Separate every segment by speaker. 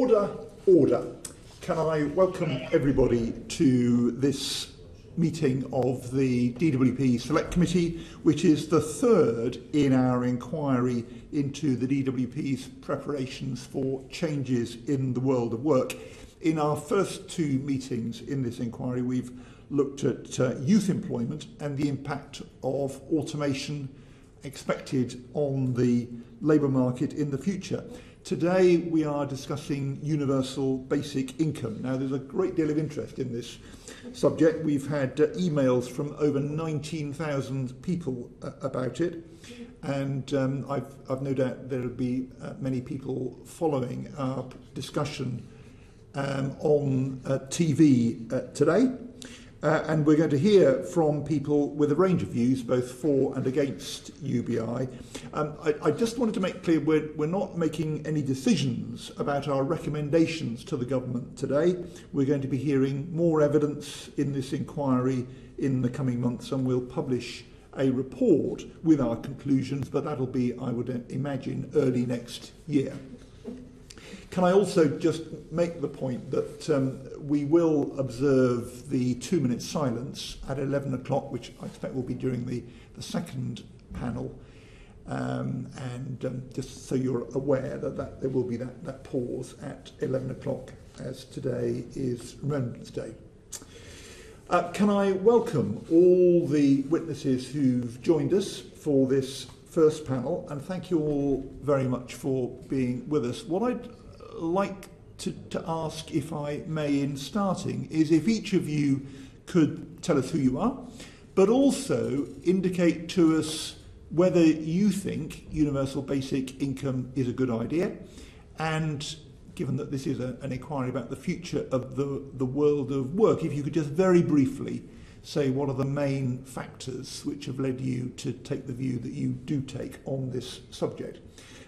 Speaker 1: Order, order. Can I welcome everybody to this meeting of the DWP Select Committee, which is the third in our inquiry into the DWP's preparations for changes in the world of work. In our first two meetings in this inquiry, we've looked at uh, youth employment and the impact of automation expected on the labour market in the future. Today we are discussing universal basic income. Now there's a great deal of interest in this subject. We've had uh, emails from over 19,000 people uh, about it and um, I've, I've no doubt there will be uh, many people following our discussion um, on uh, TV uh, today. Uh, and we're going to hear from people with a range of views, both for and against UBI. Um, I, I just wanted to make clear we're, we're not making any decisions about our recommendations to the government today. We're going to be hearing more evidence in this inquiry in the coming months, and we'll publish a report with our conclusions, but that'll be, I would imagine, early next year. Can I also just make the point that um, we will observe the two minute silence at 11 o'clock, which I expect will be during the, the second panel. Um, and um, just so you're aware that, that there will be that, that pause at 11 o'clock, as today is Remembrance Day. Uh, can I welcome all the witnesses who've joined us for this first panel, and thank you all very much for being with us. What I'd like to, to ask, if I may, in starting, is if each of you could tell us who you are, but also indicate to us whether you think universal basic income is a good idea, and given that this is a, an inquiry about the future of the, the world of work, if you could just very briefly say what are the main factors which have led you to take the view that you do take on this subject.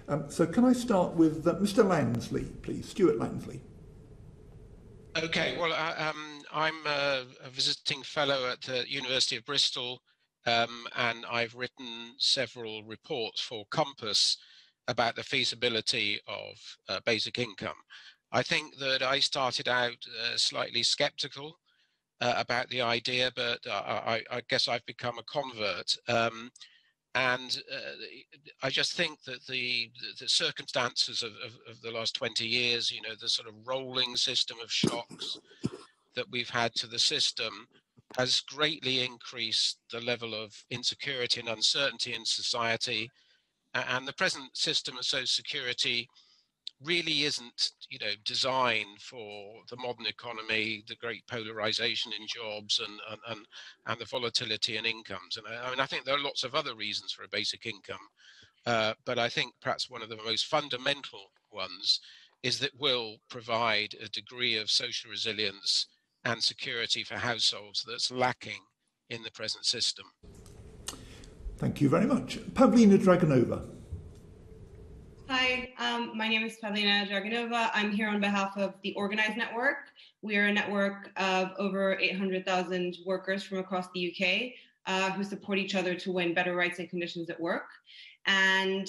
Speaker 1: Um, so can I start with uh, Mr. Lansley, please, Stewart Lansley.
Speaker 2: Okay, well, I, um, I'm a, a, visiting fellow at the University of Bristol, um, and I've written several reports for Compass about the feasibility of uh, basic income. I think that I started out uh, slightly skeptical uh, about the idea, but I, I, guess I've become a convert. Um, and uh, I just think that the, the circumstances of, of, of, the last 20 years, you know, the sort of rolling system of shocks that we've had to the system has greatly increased the level of insecurity and uncertainty in society. And the present system of social security really isn't you know designed for the modern economy the great polarization in jobs and and and, and the volatility in incomes. And I, I, mean i think there are lots of other reasons for a basic income uh, but i think perhaps one of the most fundamental ones is that will provide a degree of social resilience and security for households that's lacking in the present system.
Speaker 1: Thank you very much. Pavlina Dragonova
Speaker 3: Hi, um, my name is Pavlina Dragonova. I'm here on behalf of the Organise Network. We are a network of over 800,000 workers from across the UK uh, who support each other to win better rights and conditions at work. And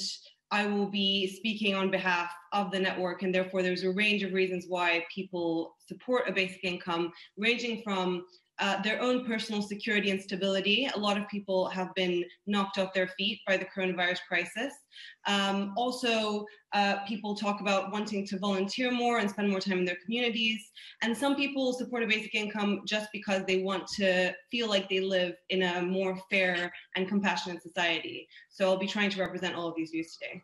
Speaker 3: I will be speaking on behalf of the network, and therefore there's a range of reasons why people support a basic income, ranging from uh, their own personal security and stability. A lot of people have been knocked off their feet by the coronavirus crisis. Um, also, uh, people talk about wanting to volunteer more and spend more time in their communities. And some people support a basic income just because they want to feel like they live in a more fair and compassionate society. So I'll be trying to represent all of these views today.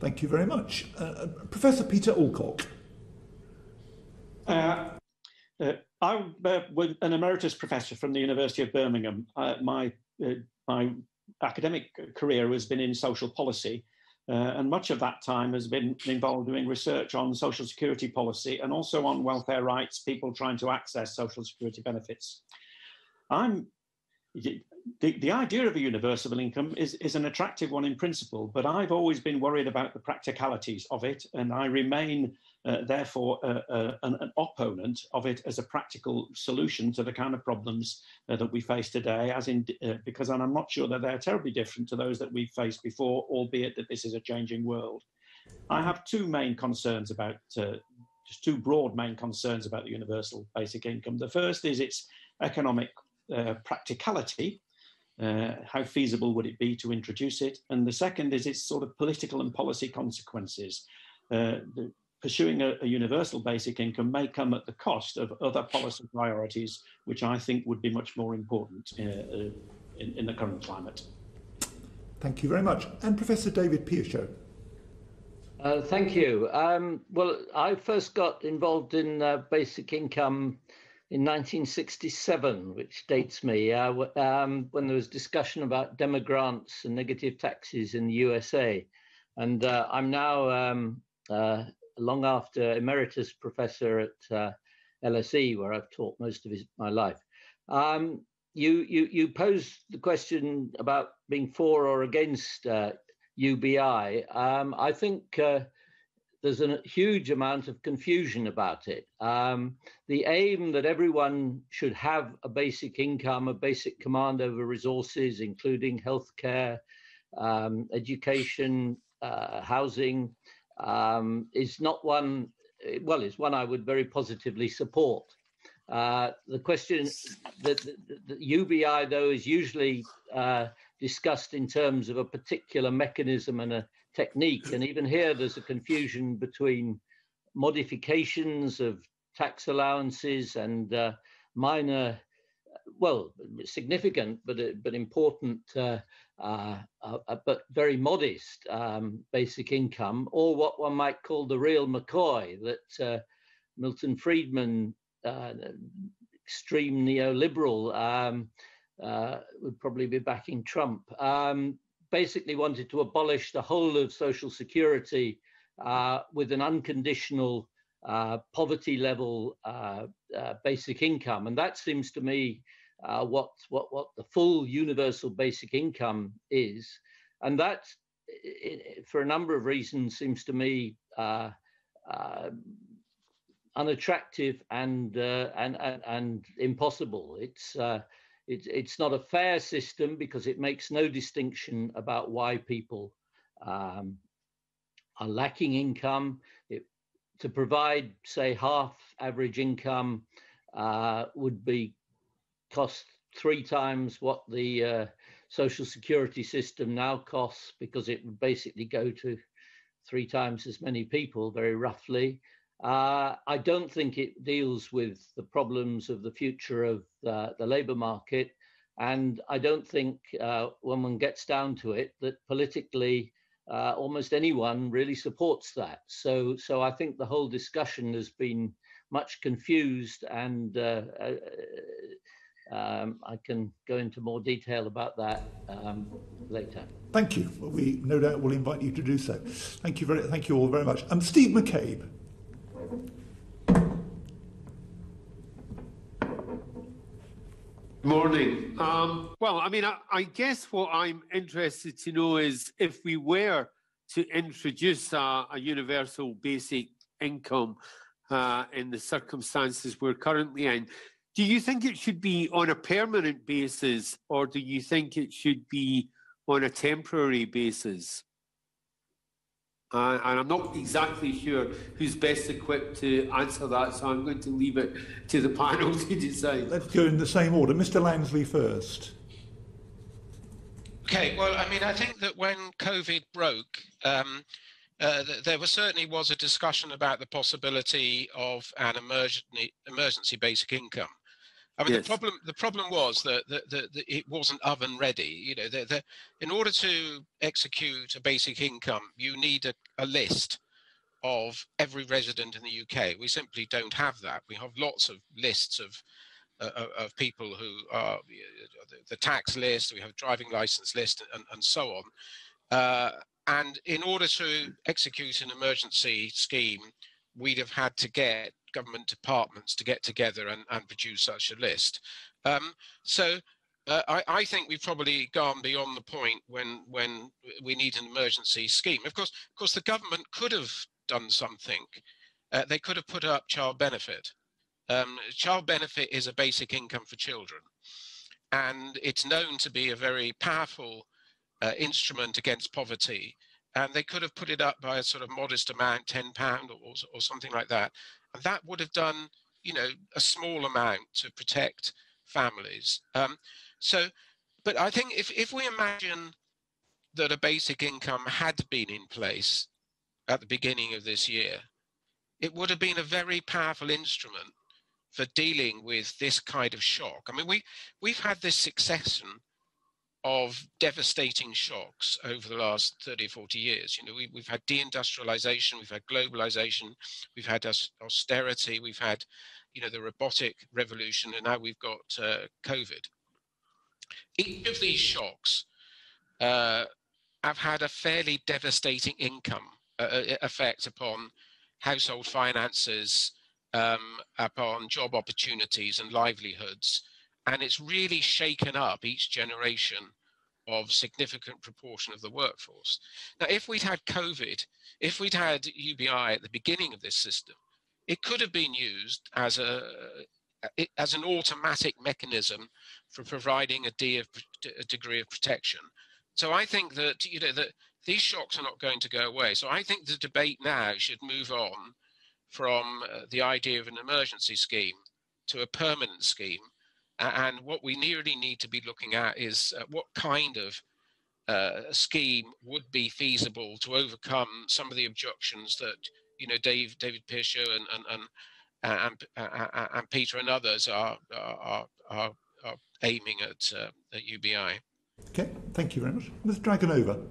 Speaker 1: Thank you very much. Uh, uh Professor Peter Alcock.
Speaker 4: Uh, uh, I uh, was an emeritus professor from the University of Birmingham. Uh, my uh, my academic career has been in social policy, uh, and much of that time has been involved doing research on social security policy and also on welfare rights, people trying to access social security benefits. I'm the, the idea of a universal income is, is an attractive one in principle, but I've always been worried about the practicalities of it, and I remain uh, therefore uh, uh, an, an, opponent of it as a practical solution to the kind of problems uh, that we face today, as in because I'm not sure that they're terribly different to those that we've faced before, albeit that this is a changing world. I have two main concerns about just two broad main concerns about the universal basic income. The first is its economic uh, practicality. Uh, how feasible would it be to introduce it? And the second is its sort of political and policy consequences. Uh, pursuing a, a, universal basic income may come at the cost of other policy priorities, which I think would be much more important uh, uh in, in, the current climate.
Speaker 1: Thank you very much. And Professor David Piachaud.
Speaker 5: Uh, thank you. Um, well, I first got involved in uh, basic income in 1967, which dates me, uh, um, when there was discussion about demogrants and negative taxes in the USA. And uh, I'm now, um, uh, long after emeritus professor at uh, LSE, where I've taught most of his, my life. Um, you, you, you posed the question about being for or against UBI, um, I think uh, there's a huge amount of confusion about it. Um, the aim that everyone should have a basic income, a basic command over resources, including healthcare, um, education, uh, housing, um, is not one, well, is one I would very positively support. Uh, the question that the, the, UBI, though, is usually uh, discussed in terms of a particular mechanism and a technique. And even here, there's a confusion between modifications of tax allowances and uh, minor, well, significant but uh, but important, uh, uh, uh, but very modest um, basic income, or what one might call the real McCoy that uh, Milton Friedman, extreme neoliberal. Um, uh, would probably be backing Trump, um, basically wanted to abolish the whole of Social Security uh, with an unconditional uh, poverty level uh, uh, basic income. And that seems to me uh, what, what, what the full universal basic income is. And that, for a number of reasons, seems to me unattractive and, and, and, and impossible. It's it's, it's not a fair system because it makes no distinction about why people um, are lacking income. It, to provide, say, half average income uh, would be cost three times what the uh, social security system now costs because it would basically go to three times as many people, very roughly. Uh, I don't think it deals with the problems of the future of uh, the labour market. And I don't think, uh, when one gets down to it, that politically uh, almost anyone really supports that. So, so I think the whole discussion has been much confused, and uh, um, I can go into more detail about that um, later.
Speaker 1: Thank you. Well, we no doubt will invite you to do so. Thank you very, thank you all very much. Um, Steve McCabe.
Speaker 6: Morning. Um, well, I mean, I, I, guess what I'm interested to know is if we were to introduce a, a universal basic income uh, in the circumstances we're currently in, do you think it should be on a permanent basis or do you think it should be on a temporary basis? Uh, and I'm not exactly sure who's best equipped to answer that, so I'm going to leave it to the panel to decide.
Speaker 1: Let's go in the same order. Mr. Lansley first.
Speaker 2: Okay, well, I mean, I think that when COVID broke, um, uh, there was certainly was a discussion about the possibility of an emergency emergency basic income. I mean, yes. the problem the problem was that, that, that, that, it wasn't oven ready. You know, in order to execute a basic income, you need a, a list of every resident in the UK. We simply don't have that. We have lots of lists of uh, of people who are the, the, tax list. We have a driving license list, and, and so on. Uh, and in order to execute an emergency scheme, we'd have had to get government departments to get together and, and produce such a list. Um, so uh, I, I, think we've probably gone beyond the point when when we need an emergency scheme. Of course, of course, the government could have done something. Uh, they could have put up child benefit. Um, child benefit is a basic income for children, and it's known to be a very powerful uh, instrument against poverty and they could have put it up by a sort of modest amount, ten pound or, or something like that, and that would have done, you know, a small amount to protect families. Um, so, but I think if if we imagine that a basic income had been in place at the beginning of this year, it would have been a very powerful instrument for dealing with this kind of shock. I mean, we we've had this succession of devastating shocks over the last 30 or 40 years. You know, we, have had deindustrialization, we've had globalization, we've had austerity, we've had, you know, the robotic revolution, and now we've got uh, COVID. Each of these shocks uh, have had a fairly devastating income uh, uh effect upon household finances, um, upon job opportunities and livelihoods. And it's really shaken up each generation of significant proportion of the workforce. Now, if we'd had COVID, if we'd had UBI at the beginning of this system, it could have been used as a as an automatic mechanism for providing a, of, a degree of protection. So I think that you know that these shocks are not going to go away. So I think the debate now should move on from uh, the idea of an emergency scheme to a permanent scheme. And what we really need to be looking at is uh, what kind of uh, scheme would be feasible to overcome some of the objections that you know Dave, David Piachaud and and and, and, and, and Peter and others are are, are, are aiming at, uh, at UBI.
Speaker 1: Okay, thank you very much, Ms. Dragonova.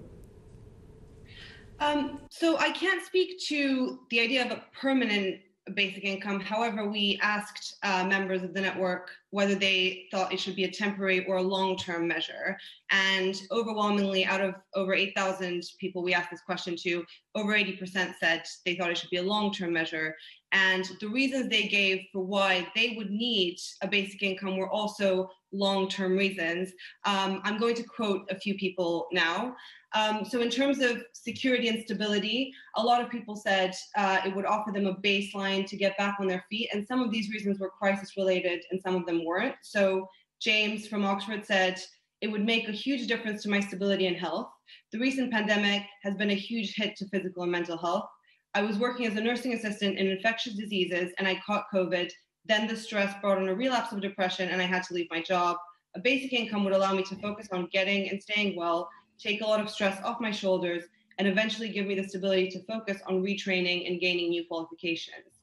Speaker 3: Um, so I can't speak to the idea of a permanent basic income. However, we asked uh, members of the network whether they thought it should be a temporary or a long-term measure. And overwhelmingly, out of over 8,000 people we asked this question to, over 80% said they thought it should be a long-term measure. And the reasons they gave for why they would need a basic income were also long-term reasons. Um, I'm going to quote a few people now. Um, so in terms of security and stability, a lot of people said uh, it would offer them a baseline to get back on their feet. And some of these reasons were crisis related and some of them weren't. So James from Oxford said, it would make a huge difference to my stability and health. The recent pandemic has been a huge hit to physical and mental health. I was working as a nursing assistant in infectious diseases and I caught COVID. Then the stress brought on a relapse of depression and I had to leave my job. A basic income would allow me to focus on getting and staying well take a lot of stress off my shoulders, and eventually give me the stability to focus on retraining and gaining new qualifications.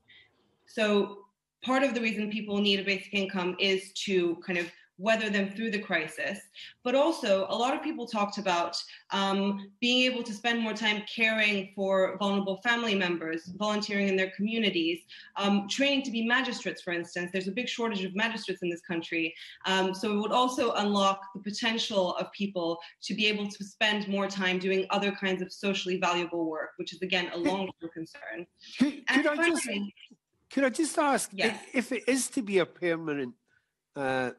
Speaker 3: So, part of the reason people need a basic income is to kind of weather them through the crisis. But also, a lot of people talked about um, being able to spend more time caring for vulnerable family members, volunteering in their communities, um, training to be magistrates, for instance. There's a big shortage of magistrates in this country. Um, so it would also unlock the potential of people to be able to spend more time doing other kinds of socially valuable work, which is, again, a long term concern.
Speaker 6: Could, could I just, could I just ask if it is to be a permanent uh,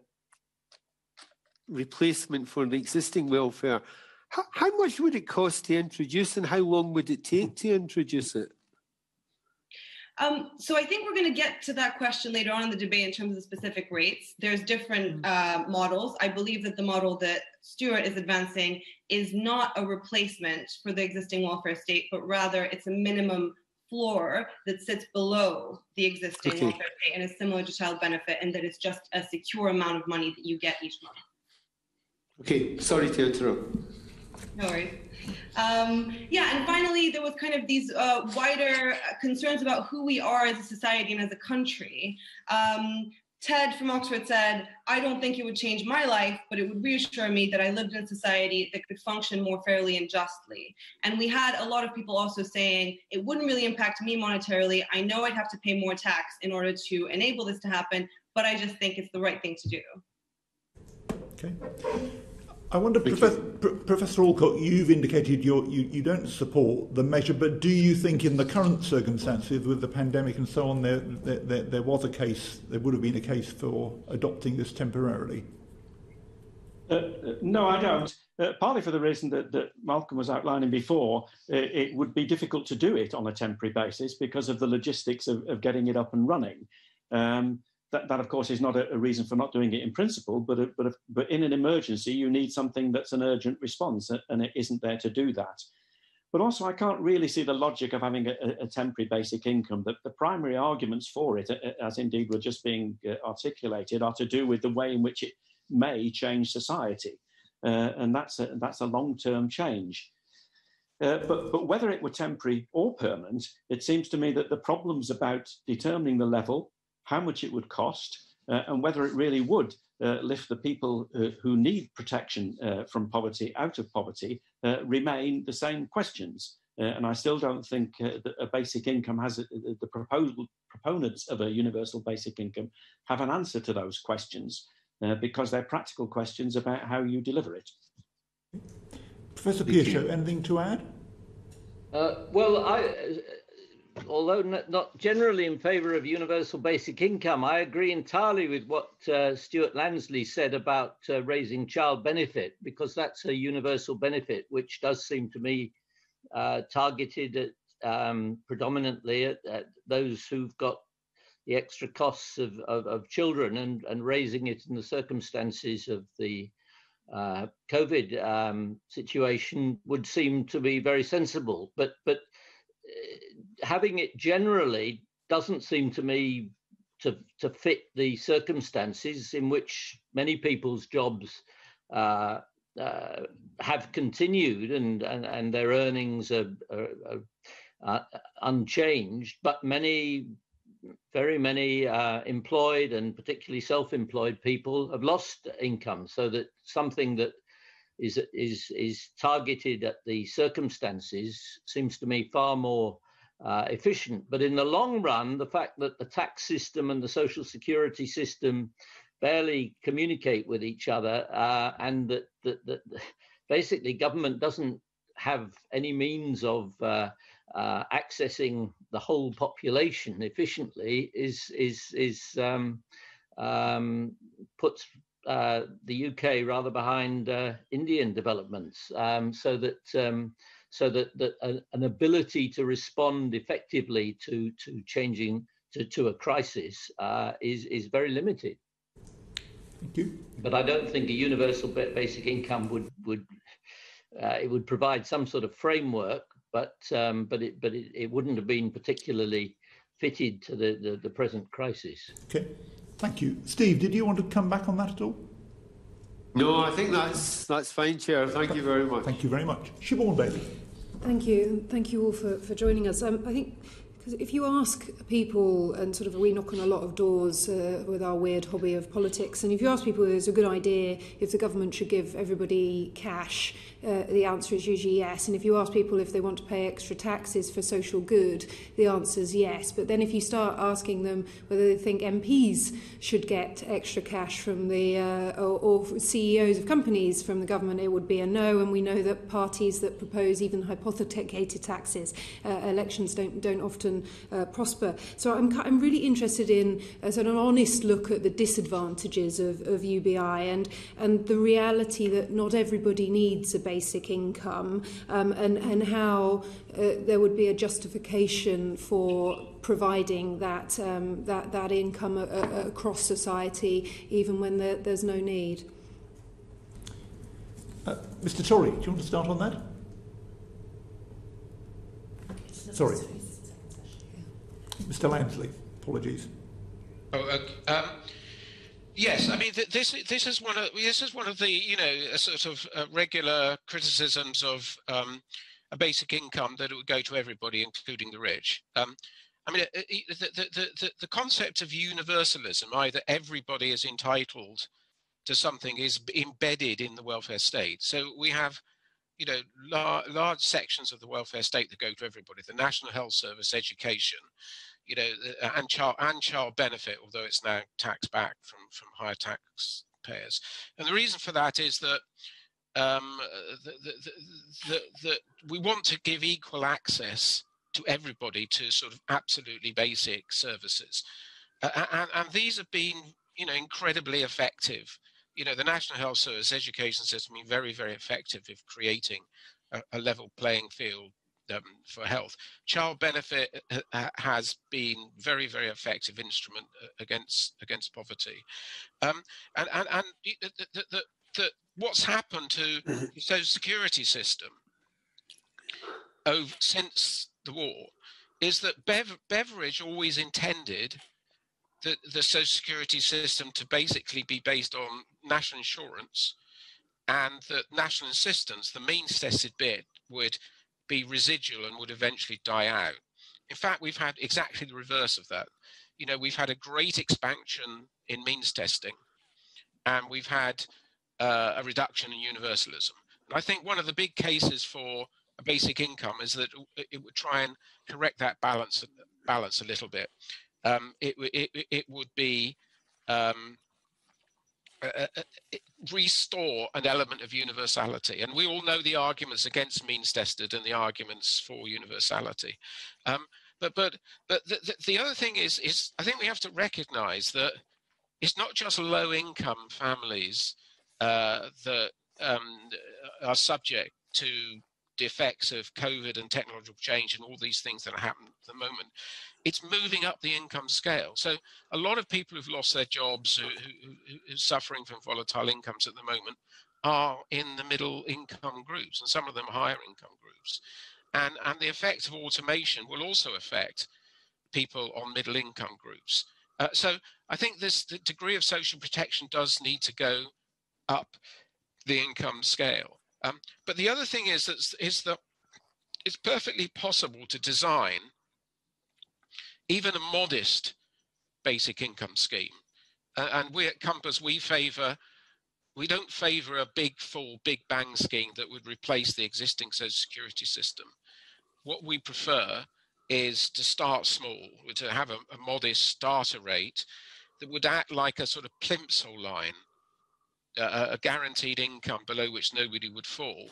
Speaker 6: replacement for the existing welfare, how, how much would it cost to introduce and how long would it take to introduce it?
Speaker 3: Um, so I think we're going to get to that question later on in the debate in terms of specific rates. There's different mm. uh, models. I believe that the model that Stewart is advancing is not a replacement for the existing welfare state, but rather it's a minimum floor that sits below the existing okay. welfare state and is similar to child benefit, and that it's just a secure amount of money that you get each month.
Speaker 6: Okay, sorry to interrupt.
Speaker 3: No worries. Um, yeah, and finally, there was kind of these uh, wider concerns about who we are as a society and as a country. Um, Ted from Oxford said, I don't think it would change my life, but it would reassure me that I lived in a society that could function more fairly and justly. And we had a lot of people also saying, it wouldn't really impact me monetarily. I know I'd have to pay more tax in order to enable this to happen, but I just think it's the right thing to do.
Speaker 1: Okay. I wonder, Professor, Professor Alcock, you've indicated you you, don't support the measure, but do you think in the current circumstances with the pandemic and so on, there, there, there was a case, there would have been a case for adopting this temporarily?
Speaker 4: Uh, uh no, I don't. Uh, partly for the reason that, that Malcolm was outlining before, it, it, would be difficult to do it on a temporary basis because of the logistics of, of getting it up and running. Um, that, that of course is not a, a, reason for not doing it in principle, but a, but a, but in an emergency you need something that's an urgent response, and it isn't there to do that. but also I can't really see the logic of having a, temporary basic income. The, the, primary arguments for it, as indeed were just being uh, articulated, are to do with the way in which it may change society, uh, and that's a, that's a long-term change. Uh, but, but whether it were temporary or permanent, it seems to me that the problems about determining the level, how much it would cost, uh, and whether it really would uh, lift the people uh, who need protection uh, from poverty out of poverty uh, remain the same questions. and I still don't think that a basic income has a, the proposal, proponents of a universal basic income have an answer to those questions because they're practical questions about how you deliver it.
Speaker 1: Professor Piachaud, anything to add?
Speaker 5: Uh, well, I, although not generally in favour of universal basic income, I agree entirely with what uh, Stewart Lansley said about uh, raising child benefit, because that's a universal benefit, which does seem to me uh, targeted at um, predominantly at, at, those who've got the extra costs of, of, of, children and, and raising it in the circumstances of the uh, COVID um, situation would seem to be very sensible, but but uh, having it generally doesn't seem to me to to fit the circumstances in which many people's jobs uh, uh, have continued and, and and their earnings are, are, are unchanged, but many very many uh, employed and particularly self-employed people have lost income so that something that is is is targeted at the circumstances seems to me far more uh, efficient. But in the long run the fact that the tax system and the social security system barely communicate with each other uh, and that, that, that basically government doesn't have any means of uh, uh, accessing the whole population efficiently is is is um, um, puts uh, the UK rather behind uh, Indian developments, um, so that um, so that that a, an ability to respond effectively to to changing to, to a crisis uh, is is very limited.
Speaker 1: Thank you.
Speaker 5: But I don't think a universal basic income would would uh, it would provide some sort of framework but um, but it but it, it wouldn't have been particularly fitted to the, the, the present crisis.
Speaker 1: Okay, thank you, Steve. Did you want to come back on that at all?
Speaker 6: No, I think that's that's fine, Chair. Thank you very much.
Speaker 1: Thank you very much, Siobhan Baillie.
Speaker 7: Thank you, thank you all for, for joining us. Um, I think because if you ask people, and sort of we knock on a lot of doors uh, with our weird hobby of politics, and if you ask people, it's a good idea if the government should give everybody cash uh, the answer is usually yes. And if you ask people if they want to pay extra taxes for social good, the answer is yes. But then if you start asking them whether they think MPs should get extra cash from the, uh, or, or CEOs of companies from the government, it would be a no. And we know that parties that propose even hypothecated taxes, uh, elections don't, don't often uh, prosper. So I'm, I'm really interested in a sort of an honest look at the disadvantages of, of UBI and, and the reality that not everybody needs a basic income um, and, and how uh, there would be a justification for providing that, um, that, that income a, a, across society even when there, there's no need.
Speaker 1: Uh, Mr Torry, do you want to start on that? Sorry. Mr Lansley, apologies.
Speaker 2: Oh, okay. Um, Yes, I mean this. This is one of this is one of the you know sort of uh, regular criticisms of um, a basic income that it would go to everybody, including the rich. Um, I mean, uh, the, the, the, the concept of universalism, either everybody is entitled to something, is embedded in the welfare state. So we have, you know, lar large sections of the welfare state that go to everybody: the National Health Service, education, you know, uh, and child and child benefit, although it's now taxed back from from higher tax payers. And the reason for that is that um, the, the, we want to give equal access to everybody to sort of absolutely basic services, uh, and, and these have been, you know, incredibly effective. You know, the National Health Service education system been very, very effective of creating a, a level playing field um, for health. Child benefit uh, uh, has been very, very effective instrument uh, against against poverty, um, and and and the, the, the, the, what's happened to the social security system over, since the war is that Bev- Beveridge always intended the, the social security system to basically be based on national insurance and that national assistance, the means tested bit, would be residual and would eventually die out. In fact, we've had exactly the reverse of that. You know, we've had a great expansion in means testing and we've had uh, a reduction in universalism. And I think one of the big cases for a basic income is that it would try and correct that balance balance a little bit um, it, it, it would be um, uh, restore an element of universality. And we all know the arguments against means tested and the arguments for universality. Um, but but but the, the, the, other thing is is I think we have to recognise that it's not just low income families uh, that um, are subject to the effects of COVID and technological change and all these things that are happening at the moment it's moving up the income scale. So a lot of people who've lost their jobs, who, who, who, are suffering from volatile incomes at the moment, are in the middle income groups, and some of them higher income groups. And, and the effect of automation will also affect people on middle income groups. Uh, so I think this the degree of social protection does need to go up the income scale. Um, but the other thing is that is that it's perfectly possible to design even a modest basic income scheme. Uh, and we at Compass, we favour, we don't favour a big, full, big bang scheme that would replace the existing social security system. What we prefer is to start small, to have a, a modest starter rate that would act like a sort of plimsoll line, uh, a guaranteed income below which nobody would fall,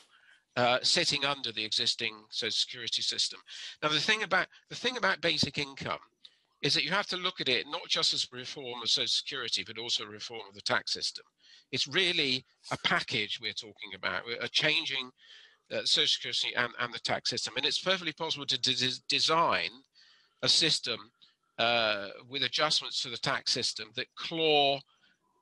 Speaker 2: uh, sitting under the existing social security system. Now, the thing about the thing about basic income is that you have to look at it not just as a reform of social security, but also reform of the tax system. It's really a package we're talking about, a changing uh, social security and, and the tax system. And it's perfectly possible to de- design a system uh, with adjustments to the tax system that claw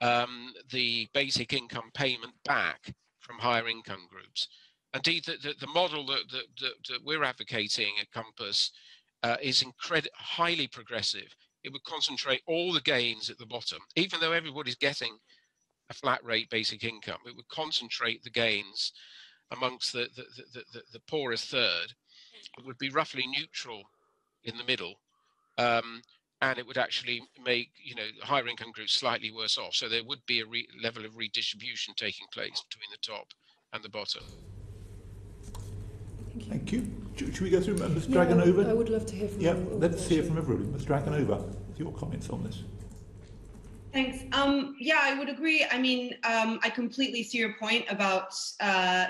Speaker 2: um, the basic income payment back from higher income groups. Indeed, the, the, the model that, that, that, we're advocating at Compass uh, is highly progressive. It would concentrate all the gains at the bottom, even though everybody's getting a flat rate basic income. It would concentrate the gains amongst the, the, the, the, the poorest third. It would be roughly neutral in the middle. Um, and it would actually make you know higher income groups slightly worse off. So there would be a re- level of redistribution taking place between the top and the bottom.
Speaker 1: Thank you. Should we go through Ms yeah, Dragonova?
Speaker 7: I would love to hear from
Speaker 1: Yeah, let's hear from everybody. Ms Dragonova, your comments on this.
Speaker 3: Thanks. Um, yeah, I would agree. I mean, um, I completely see your point about uh,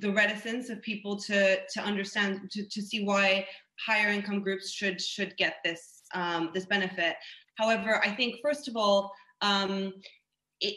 Speaker 3: the reticence of people to to understand to, to see why higher income groups should should get this um, this benefit. However, I think first of all, um, it,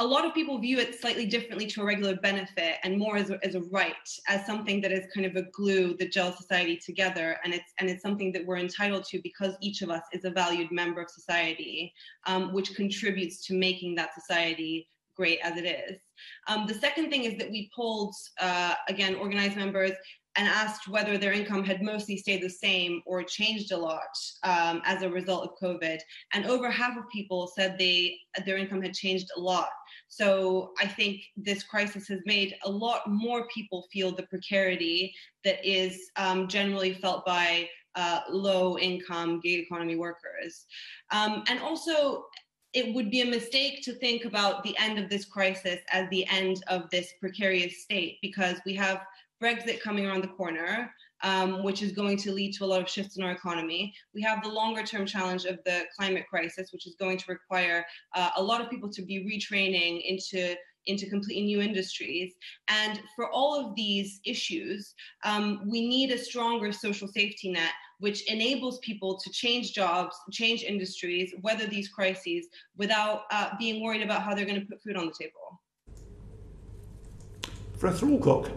Speaker 3: a lot of people view it slightly differently to a regular benefit and more as a, as a right as something that is kind of a glue that gels society together and it's and it's something that we're entitled to because each of us is a valued member of society um, which contributes to making that society great as it is um, the second thing is that we polled uh, again Organise members and asked whether their income had mostly stayed the same or changed a lot um, as a result of COVID. And over half of people said they their income had changed a lot. So I think this crisis has made a lot more people feel the precarity that is um, generally felt by uh, low income gig economy workers. Um, and also, it would be a mistake to think about the end of this crisis as the end of this precarious state because we have Brexit coming around the corner, um, which is going to lead to a lot of shifts in our economy. We have the longer term challenge of the climate crisis, which is going to require uh, a lot of people to be retraining into into completely new industries. And for all of these issues, um, we need a stronger social safety net, which enables people to change jobs, change industries, weather these crises without uh, being worried about how they're going to put food on the table.
Speaker 1: Professor Alcock.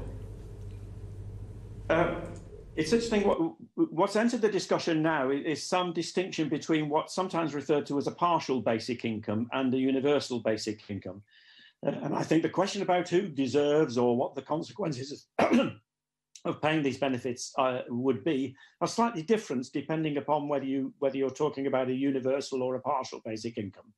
Speaker 4: Um, it's interesting. What, what's entered the discussion now is some distinction between what's sometimes referred to as a partial basic income and a universal basic income. Uh, and I think the question about who deserves or what the consequences of paying these benefits uh, would be are slightly different depending upon whether you whether you're talking about a universal or a partial basic income.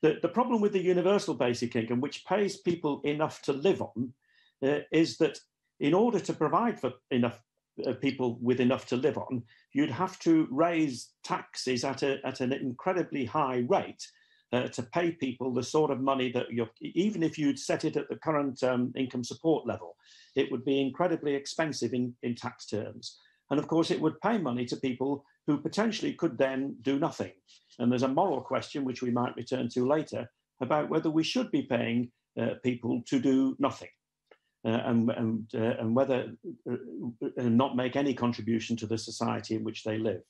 Speaker 4: The, the problem with the universal basic income, which pays people enough to live on, uh, is that in order to provide for enough uh, people with enough to live on, you'd have to raise taxes at, a, at an incredibly high rate uh, to pay people the sort of money that you're, even if you'd set it at the current um, income support level, it would be incredibly expensive in, in tax terms. And of course, it would pay money to people who potentially could then do nothing. And there's a moral question, which we might return to later, about whether we should be paying uh, people to do nothing. Uh, and and, uh, and whether uh, uh, not make any contribution to the society in which they live.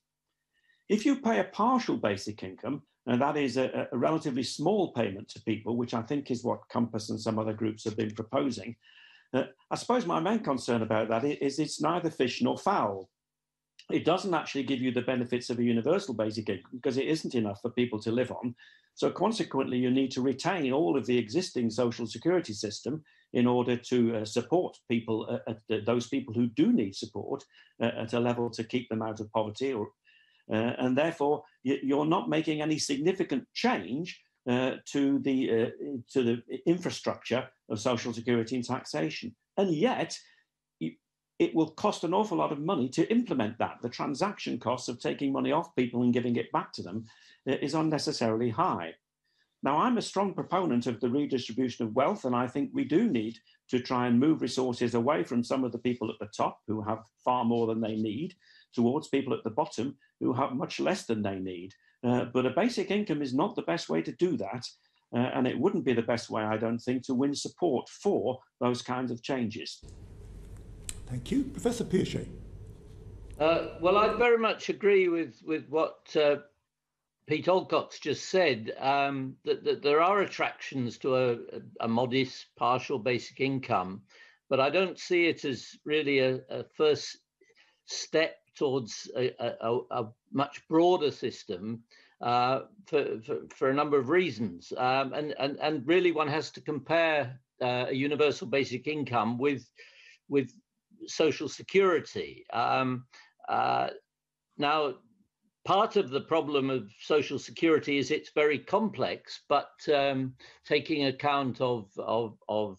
Speaker 4: If you pay a partial basic income, and that is a, a, relatively small payment to people, which I think is what Compass and some other groups have been proposing, uh, I suppose my main concern about that is it's neither fish nor fowl it doesn't actually give you the benefits of a universal basic income because it isn't enough for people to live on. So consequently, you need to retain all of the existing social security system in order to uh, support people, uh, uh, those people who do need support uh, at a level to keep them out of poverty. Or, uh, and therefore, you're not making any significant change to the to the infrastructure of social security and taxation. And yet, it will cost an awful lot of money to implement that. The transaction costs of taking money off people and giving it back to them uh, is unnecessarily high. Now, I'm a strong proponent of the redistribution of wealth, and I think we do need to try and move resources away from some of the people at the top who have far more than they need towards people at the bottom who have much less than they need. Uh, but a basic income is not the best way to do that. Uh, and it wouldn't be the best way, I don't think, to win support for those kinds of changes.
Speaker 1: Thank you. Professor Piachaud.
Speaker 5: Uh, well, I very much agree with, with what uh, Pete Alcock's just said, um, that, that, there are attractions to a, a, modest partial basic income, but I don't see it as really a, a first step towards a, a much broader system uh, for, for, for, a number of reasons. Um, and, and, and really one has to compare uh, a universal basic income with, with social security. Um, uh, now, part of the problem of social security is it's very complex, but um, taking account of, of, of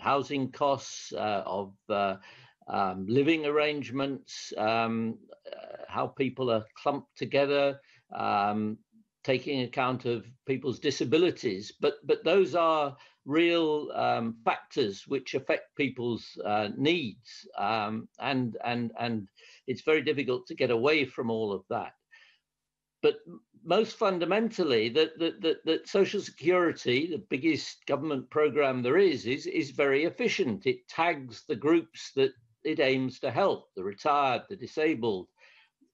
Speaker 5: housing costs, uh, of uh, um, living arrangements, um, uh, how people are clumped together, um, taking account of people's disabilities, but but those are real um, factors which affect people's uh, needs, um, and and and it's very difficult to get away from all of that. But most fundamentally, that that that, Social Security, the biggest government program there is, is is very efficient. It tags the groups that it aims to help: the retired, the disabled,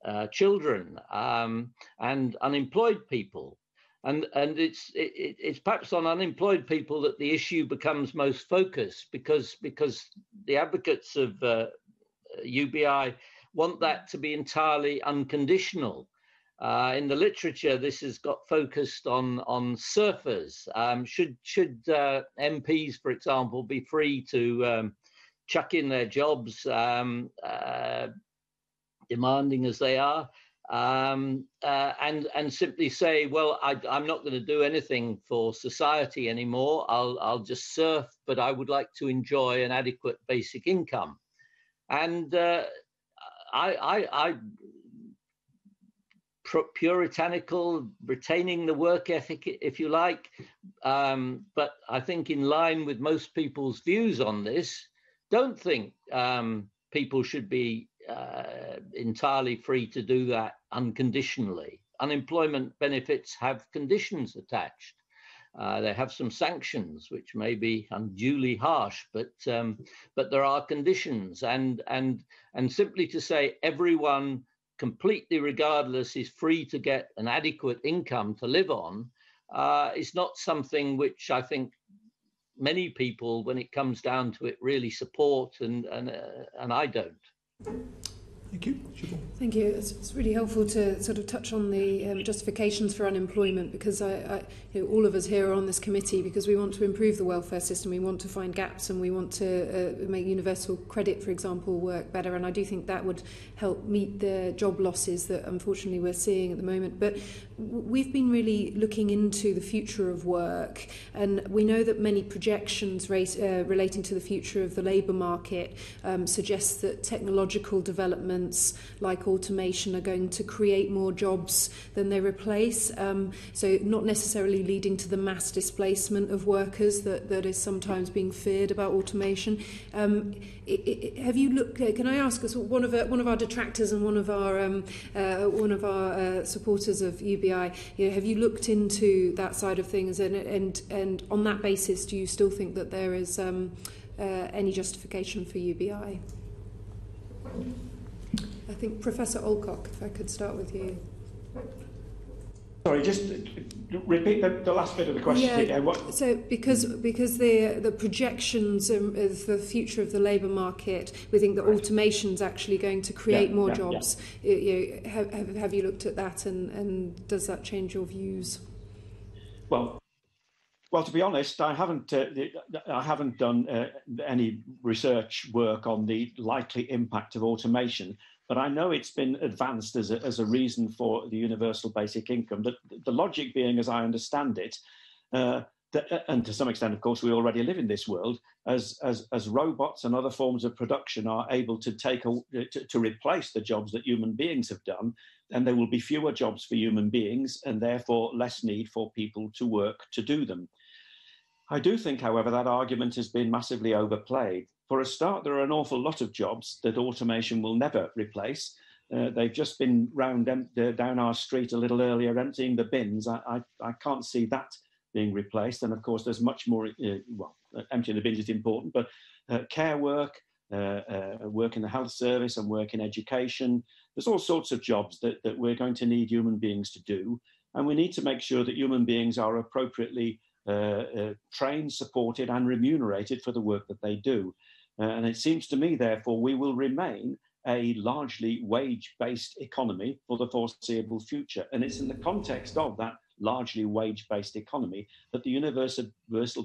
Speaker 5: uh, children, um, and unemployed people and and it's it, it's perhaps on unemployed people that the issue becomes most focused because because the advocates of uh, UBI want that to be entirely unconditional. Uh, in the literature, this has got focused on on surfers. Um, should should uh, MPs, for example, be free to um, chuck in their jobs, um, uh, demanding as they are? Um, uh, and and simply say, well, I, am not going to do anything for society anymore. I'll I'll just surf, but I would like to enjoy an adequate basic income. And uh, I, I, I puritanical, retaining the work ethic, if you like. Um, but I think, in line with most people's views on this, don't think um, people should be uh, entirely free to do that unconditionally. Unemployment benefits have conditions attached. Uh, they have some sanctions, which may be unduly harsh, but um, but there are conditions, and and and simply to say everyone, completely regardless, is free to get an adequate income to live on, uh, is not something which I think many people, when it comes down to it, really support, and and uh, and I don't.
Speaker 1: Thank you. Siobhan.
Speaker 7: Thank you. It's, it's really helpful to sort of touch on the um, justifications for unemployment because I, I, you know, all of us here are on this committee because we want to improve the welfare system, we want to find gaps and we want to uh, make universal credit, for example, work better. And I do think that would help meet the job losses that unfortunately we're seeing at the moment. But we've been really looking into the future of work and we know that many projections rate, uh, relating to the future of the labour market um, suggest that technological developments like automation are going to create more jobs than they replace. Um, so not necessarily leading to the mass displacement of workers that, that is sometimes being feared about automation. Um, it, it, have you looked? Uh, can I ask us one of our, one of our detractors and one of our um, uh, one of our uh, supporters of You know, have you looked into that side of things? And and and on that basis, do you still think that there is um, uh, any justification for UBI? I think Professor Alcock, if I could start with you.
Speaker 4: Sorry, just repeat the, the last bit of the question.
Speaker 7: Yeah, what? So because because the the projections of the future of the labour market, we think that automation is actually going to create yeah, more yeah, jobs. Yeah. You, know, have, have you looked at that, and, and does that change your views?
Speaker 4: Well, well, to be honest, I haven't uh, I haven't done uh, any research work on the likely impact of automation. But I know it's been advanced as a, as a reason for the universal basic income. The, the logic being, as I understand it, uh, that, uh, and to some extent, of course, we already live in this world, as, as, as robots and other forms of production are able to take a, to, to replace the jobs that human beings have done, then there will be fewer jobs for human beings and therefore less need for people to work to do them. I do think, however, that argument has been massively overplayed. For a start, there are an awful lot of jobs that automation will never replace. Uh, they've just been round em- uh, down our street a little earlier emptying the bins. I, I, I, can't see that being replaced. And of course, there's much more, uh, well, uh, emptying the bins is important, but uh, care work, uh, work in the health service and work in education. There's all sorts of jobs that, that we're going to need human beings to do. And we need to make sure that human beings are appropriately trained, supported, and remunerated for the work that they do. Uh, and it seems to me, therefore, we will remain a largely wage based economy for the foreseeable future. And it's in the context of that largely wage based economy that the universal,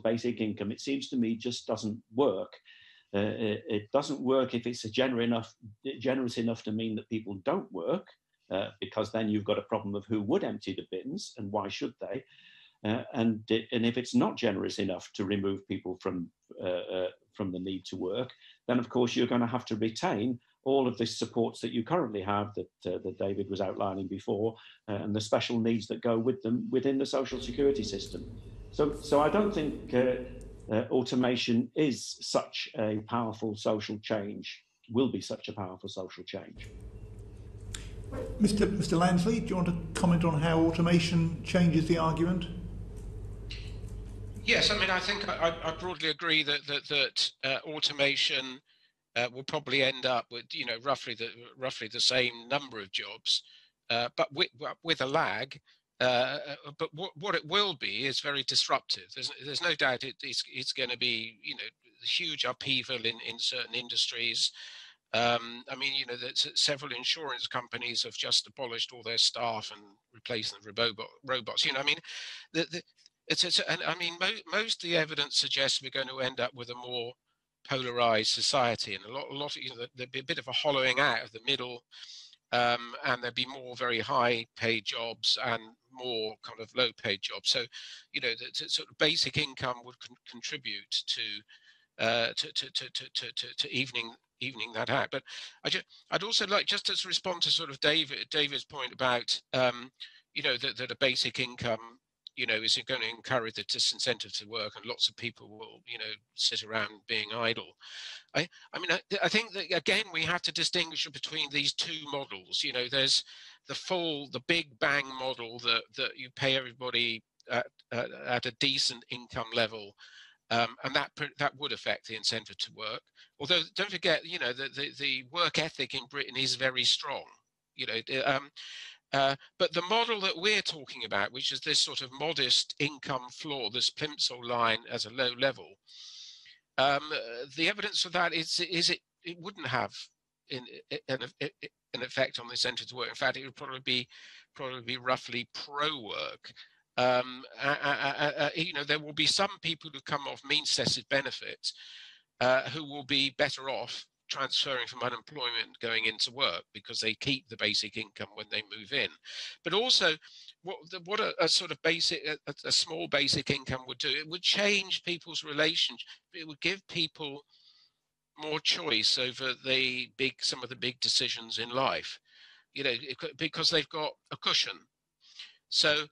Speaker 4: basic income, it seems to me, just doesn't work. Uh, it, it, doesn't work if it's generous enough, generous enough to mean that people don't work, uh, because then you've got a problem of who would empty the bins and why should they. Uh, and, and if it's not generous enough to remove people from, uh, uh, from the need to work, then of course you're going to have to retain all of the supports that you currently have that, uh, that David was outlining before uh, and the special needs that go with them within the social security system. So, so I don't think uh, automation is such a powerful social change, will be such a powerful social change.
Speaker 1: Mr. Mr. Lansley, do you want to comment on how automation changes the argument?
Speaker 2: Yes, I mean, I think I, I broadly agree that that, that uh, automation uh, will probably end up with you know roughly the roughly the same number of jobs, uh, but with with a lag. Uh, uh, but what, what it will be is very disruptive. There's there's no doubt it, it's it's going to be you know huge upheaval in in certain industries. Um, I mean, you know, several insurance companies have just abolished all their staff and replaced them with robot, robots. You know, I mean, the, the, it's, it's and I mean, mo most of the evidence suggests we're going to end up with a more polarized society, and a lot, a lot of you know, there'd be a bit of a hollowing out of the middle, um, and there'd be more very high-paid jobs and more kind of low-paid jobs. So, you know, the, the, sort of basic income would con contribute to, uh, to, to, to, to, to, to evening evening that out. But I just, I'd also like just to respond to sort of David David's point about um, you know that, that a basic income you know, is going to encourage the disincentive to work and lots of people will, you know, sit around being idle. I, I mean, I, I think that again, we have to distinguish between these two models. You know, there's the full, the big bang model that, that you pay everybody at, at, at a decent income level um, and that that would affect the incentive to work. Although, don't forget, you know, the, the, the work ethic in Britain is very strong. You know, um, uh, but the model that we're talking about, which is this sort of modest income floor, this plimsoll line as a low level, um, the evidence for that is, is it, it wouldn't have in, in, in, an effect on enter to work. In fact, it would probably be probably be roughly pro work. Um, uh, uh, uh, you know, there will be some people who come off means-tested benefits who will be better off transferring from unemployment going into work because they keep the basic income when they move in. But also, what what a, a sort of basic, a, a, small basic income would do, it would change people's relationship. It would give people more choice over the big, some of the big decisions in life. You know, because they've got a cushion. So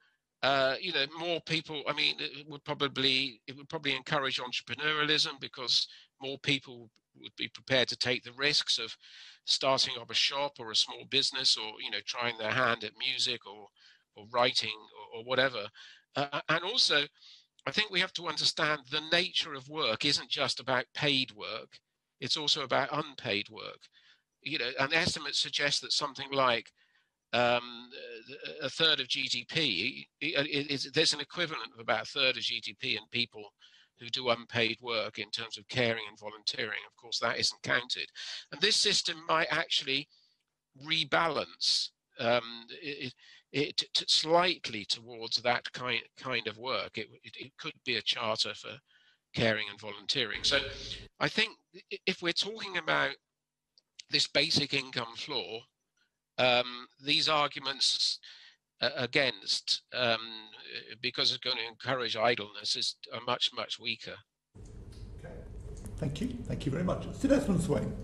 Speaker 2: uh, you know, more people. I mean, it would probably it would probably encourage entrepreneurialism because more people would be prepared to take the risks of starting up a shop or a small business or you know trying their hand at music or or writing or, or whatever. Uh, and also i think we have to understand the nature of work isn't just about paid work it's also about unpaid work. You know an estimate suggests that something like um, a third of gdp is, there's an equivalent of about a third of gdp in people who do unpaid work in terms of caring and volunteering. Of course, that isn't counted. And this system might actually rebalance um, it, it, it, slightly towards that kind, kind of work. It, it, it could be a charter for caring and volunteering. So I think if we're talking about this basic income floor, um, these arguments against um, because it's going to encourage idleness is are much much weaker.
Speaker 1: Okay, thank you, thank you very much, Sir Desmond Swayne.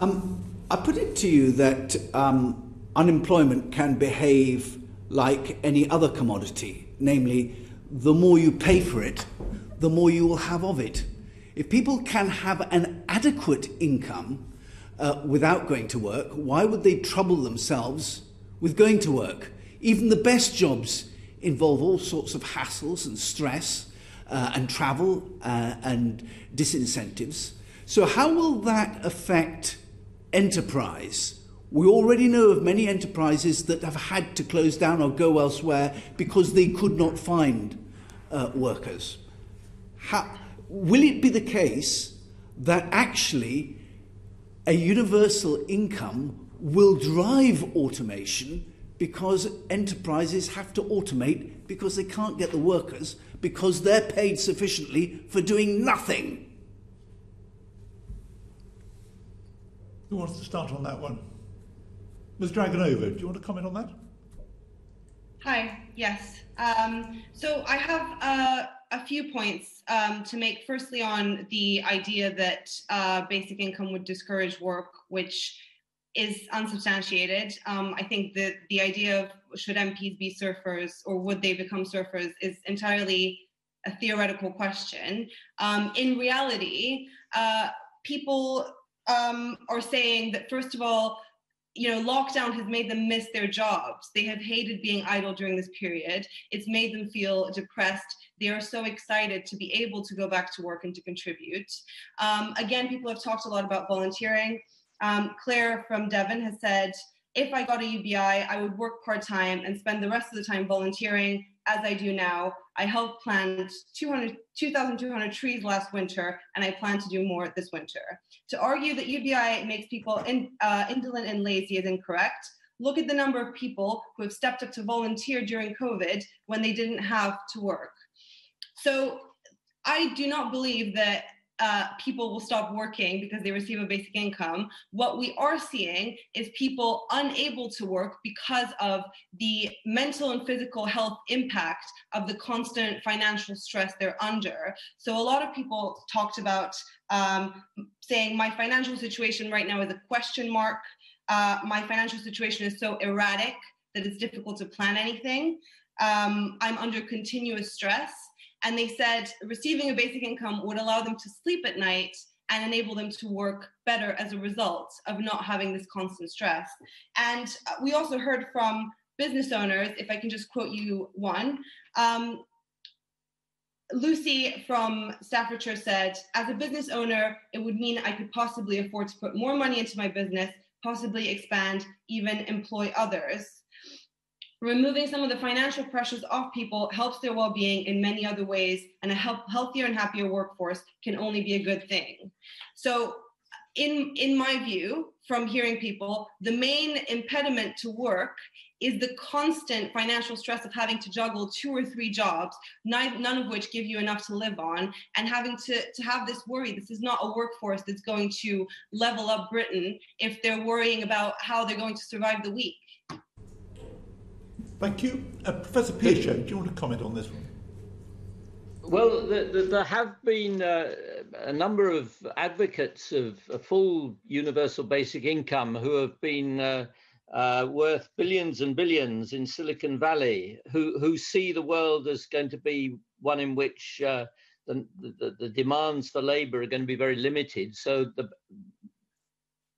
Speaker 8: Um, I put it to you that um, unemployment can behave like any other commodity, namely, the more you pay for it, the more you will have of it. If people can have an adequate income uh, without going to work, why would they trouble themselves with going to work? Even the best jobs involve all sorts of hassles and stress uh, and travel uh, and disincentives. So, how will that affect enterprise? We already know of many enterprises that have had to close down or go elsewhere because they could not find uh, workers. How, will it be the case that actually a universal income will drive automation because enterprises have to automate because they can't get the workers because they're paid sufficiently for doing nothing.
Speaker 1: Who wants to start on that one? Ms. Dragonova, do you want to comment on that?
Speaker 3: Hi, yes. Um, so I have uh, a few points um, to make. Firstly, on the idea that uh, basic income would discourage work, which is unsubstantiated. Um, I think that the idea of should MPs be surfers or would they become surfers is entirely a theoretical question. Um, in reality, uh, people um, are saying that, first of all, you know, lockdown has made them miss their jobs. They have hated being idle during this period. It's made them feel depressed. They are so excited to be able to go back to work and to contribute. Um, again, people have talked a lot about volunteering. Um, Claire from Devon has said, if I got a UBI, I would work part time and spend the rest of the time volunteering as I do now. I helped plant 2,200 trees last winter, and I plan to do more this winter. To argue that UBI makes people in, uh, indolent and lazy is incorrect. Look at the number of people who have stepped up to volunteer during COVID when they didn't have to work. So I do not believe that uh, people will stop working because they receive a basic income. What we are seeing is people unable to work because of the mental and physical health impact of the constant financial stress they're under. So, a lot of people talked about um, saying, My financial situation right now is a question mark. Uh, my financial situation is so erratic that it's difficult to plan anything. Um, I'm under continuous stress. And they said receiving a basic income would allow them to sleep at night and enable them to work better as a result of not having this constant stress. And we also heard from business owners, if I can just quote you one. Um, Lucy from Staffordshire said, as a business owner, it would mean I could possibly afford to put more money into my business, possibly expand, even employ others removing some of the financial pressures off people helps their well-being in many other ways and a healthier and happier workforce can only be a good thing so in in my view, from hearing people, the main impediment to work is the constant financial stress of having to juggle two or three jobs, none, none of which give you enough to live on, and having to, to have this worry. This is not a workforce that's going to level up Britain if they're worrying about how they're going to survive the week.
Speaker 1: Thank you. Uh, Professor Piachaud, do you want to comment on this one?
Speaker 5: Well, the, the, there have been uh, a number of advocates of a full universal basic income who have been uh, uh, worth billions and billions in Silicon Valley, who who see the world as going to be one in which uh, the, the, the demands for labour are going to be very limited. So the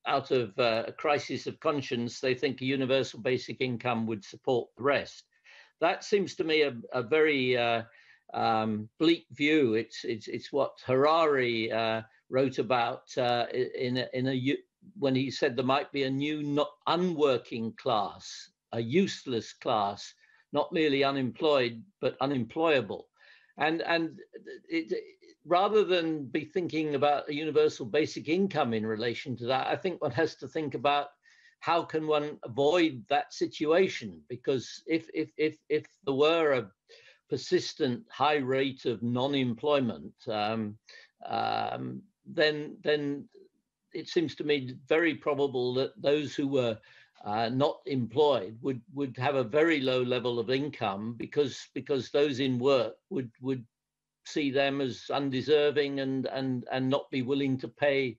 Speaker 5: out of uh, a crisis of conscience, they think a universal basic income would support the rest. That seems to me a, a very uh, um, bleak view. It's it's it's what Harari uh, wrote about uh, in a, in a when he said there might be a new not unworking class, a useless class, not merely unemployed but unemployable, and and it, rather than be thinking about a universal basic income in relation to that, I think one has to think about how can one avoid that situation? Because if if if if there were a persistent high rate of non-employment, um, um, then then it seems to me very probable that those who were uh, not employed would would have a very low level of income because because those in work would would see them as undeserving and and and not be willing to pay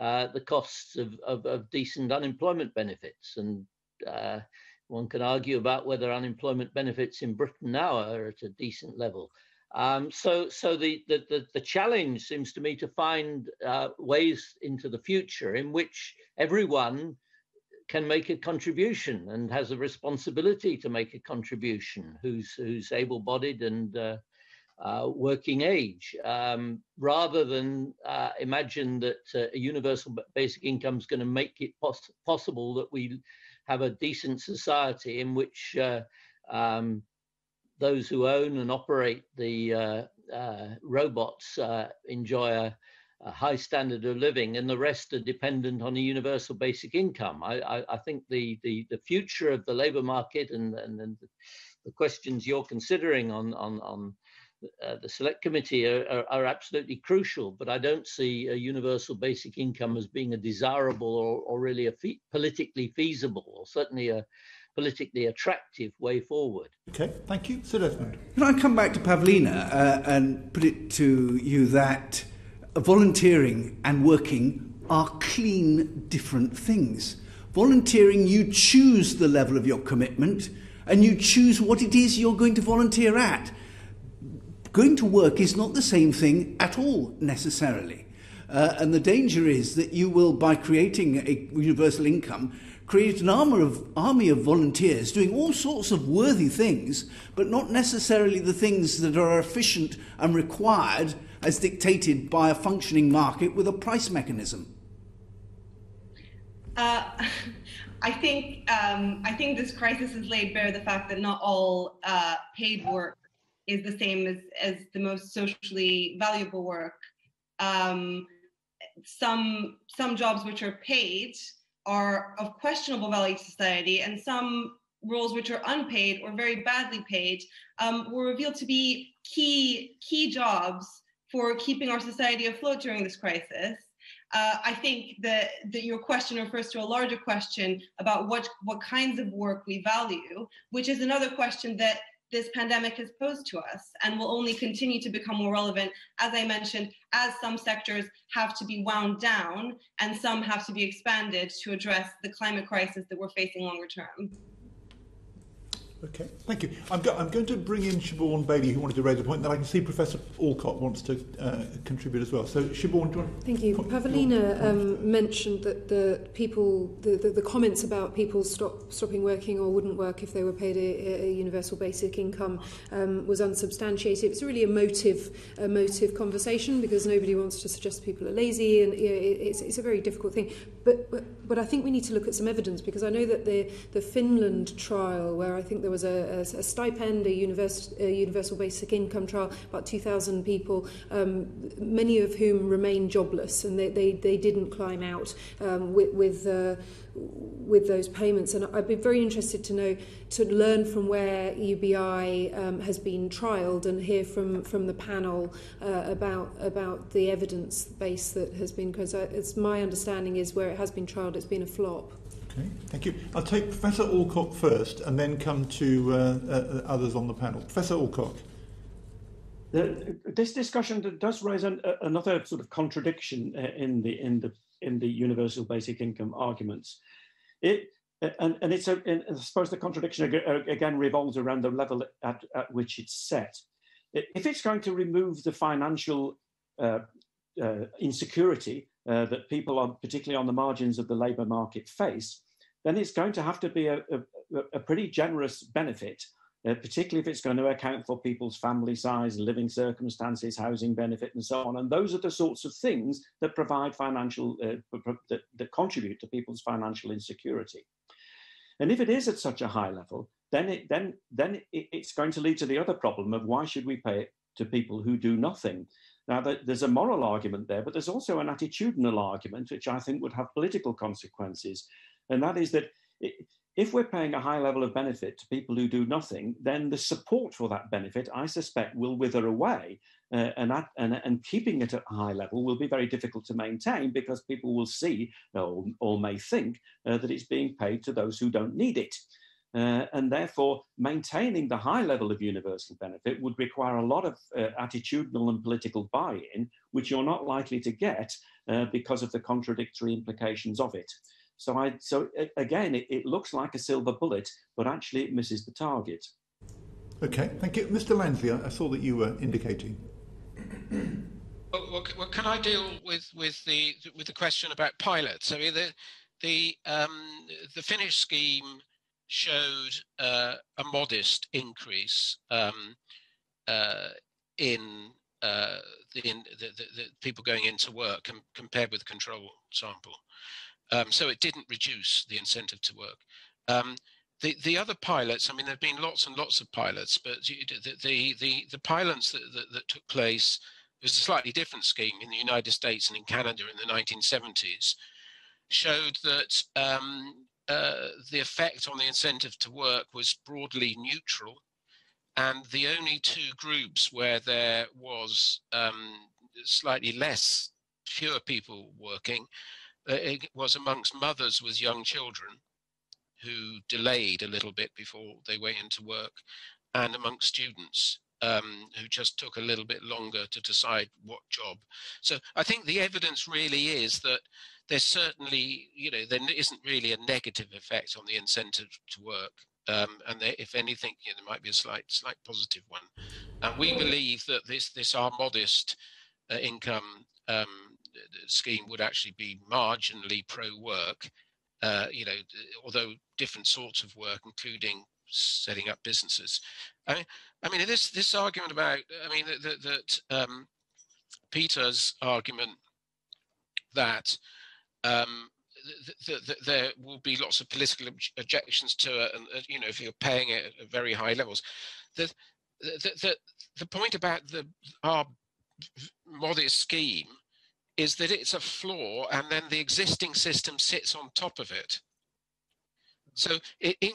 Speaker 5: uh, the costs of, of, of decent unemployment benefits and uh, one can argue about whether unemployment benefits in Britain now are at a decent level. Um, so, so the, the, the, the, challenge seems to me to find uh, ways into the future in which everyone can make a contribution and has a responsibility to make a contribution who's, who's able-bodied and uh, working age, um, rather than uh, imagine that uh, a universal basic income is going to make it pos possible that we have a decent society in which uh, um, those who own and operate the uh, uh, robots enjoy a, a, high standard of living, and the rest are dependent on a universal basic income. I, I, I think the, the, the future of the labour market and, and, and, the questions you're considering on on, on uh, the select committee are, are, are, absolutely crucial, but I don't see a universal basic income as being a desirable or, or really a fe politically feasible, or certainly a politically attractive way forward.
Speaker 1: Okay, thank you. Sir Desmond.
Speaker 8: Can I come back to Pavlina uh, and put it to you that volunteering and working are clean different things. Volunteering, you choose the level of your commitment and you choose what it is you're going to volunteer at. Going to work is not the same thing at all necessarily. Uh, and the danger is that you will, by creating a universal income, create an army of, army of volunteers doing all sorts of worthy things, but not necessarily the things that are efficient and required as dictated by a functioning market with a price mechanism.
Speaker 3: Uh, I think um, I think this crisis has laid bare the fact that not all uh, paid work is the same as, as the most socially valuable work. Um, some some jobs which are paid are of questionable value to society, and some roles which are unpaid or very badly paid um, were revealed to be key key jobs for keeping our society afloat during this crisis. Uh, I think that, that your question refers to a larger question about what, what kinds of work we value, which is another question that this pandemic has posed to us and will only continue to become more relevant, as I mentioned, as some sectors have to be wound down and some have to be expanded to address the climate crisis that we're facing longer term.
Speaker 1: Okay, thank you. I'm, go I'm going to bring in Siobhan Bailey, who wanted to raise a point that I can see Professor Alcott wants to uh, contribute as well. So, Siobhan, do you want
Speaker 7: Thank you. Pavelina um, mentioned that the people, the, the, the comments about people stop, stopping working or wouldn't work if they were paid a, a universal basic income um, was unsubstantiated. It's really a motive, a motive conversation because nobody wants to suggest people are lazy and you know, it's, it's a very difficult thing. But, but but I think we need to look at some evidence because I know that the, the Finland trial, where I think there was a, a, a stipend, a, univers, a universal basic income trial, about 2,000 people, um, many of whom remain jobless and they, they, they didn't climb out um, with, with uh, with those payments. And I'd be very interested to know, to learn from where UBI um, has been trialled and hear from, from the panel uh, about, about the evidence base that has been, because it's my understanding is where it has been trialled, it's been a flop.
Speaker 1: Okay, thank you. I'll take Professor Alcock first and then come to uh, uh, others on the panel. Professor Alcock.
Speaker 4: The, this discussion does raise an, another sort of contradiction uh, in the in the in the universal basic income arguments. It and, and it's a, and I suppose the contradiction again revolves around the level at, at which it's set. If it's going to remove the financial uh, uh, insecurity uh, that people are, particularly on the margins of the labour market, face, then it's going to have to be a, a, a pretty generous benefit uh, particularly if it's going to account for people's family size, living circumstances, housing benefit, and so on. And those are the sorts of things that provide financial, uh, that, that contribute to people's financial insecurity. And if it is at such a high level, then it, then then it, it's going to lead to the other problem of why should we pay it to people who do nothing? Now, there's a moral argument there, but there's also an attitudinal argument, which I think would have political consequences. And that is that if we're paying a high level of benefit to people who do nothing, then the support for that benefit, I suspect, will wither away. Uh, and, that, and, and keeping it at a high level will be very difficult to maintain because people will see or, or may think uh, that it's being paid to those who don't need it. Uh, and therefore, maintaining the high level of universal benefit would require a lot of uh, attitudinal and political buy in, which you're not likely to get uh, because of the contradictory implications of it. So I so again, it, it looks like a silver bullet, but actually it misses the target.
Speaker 1: Okay, thank you, Mr. Lansley. I saw that you were indicating.
Speaker 2: Well, well, can I deal with with the with the question about pilots? I mean, the the um, the Finnish scheme showed uh, a modest increase um, uh, in uh, the, in the, the, the, people going into work com- compared with the control sample. Um, so it didn't reduce the incentive to work. Um, the, the other pilots, I mean, there have been lots and lots of pilots, but the, the, the, the pilots that, that, that took place was a slightly different scheme in the United States and in Canada in the 1970s, showed that um, uh, the effect on the incentive to work was broadly neutral. And the only two groups where there was um, slightly less, fewer people working it was amongst mothers with young children who delayed a little bit before they went into work, and amongst students um, who just took a little bit longer to decide what job. So I think the evidence really is that there's certainly, you know, there isn't really a negative effect on the incentive to work. Um, and there, if anything, you know, there might be a slight, slight positive one. And we believe that this, this our modest uh, income um, scheme would actually be marginally pro-work, uh, you know, although different sorts of work, including setting up businesses. I mean, I mean, this this argument about, I mean, that, that um, Peter's argument that um, th- th- there will be lots of political objections to it, and uh, you know, if you're paying it at very high levels, the the the, the point about the our modest scheme is that it's a flaw and then the existing system sits on top of it. So it in,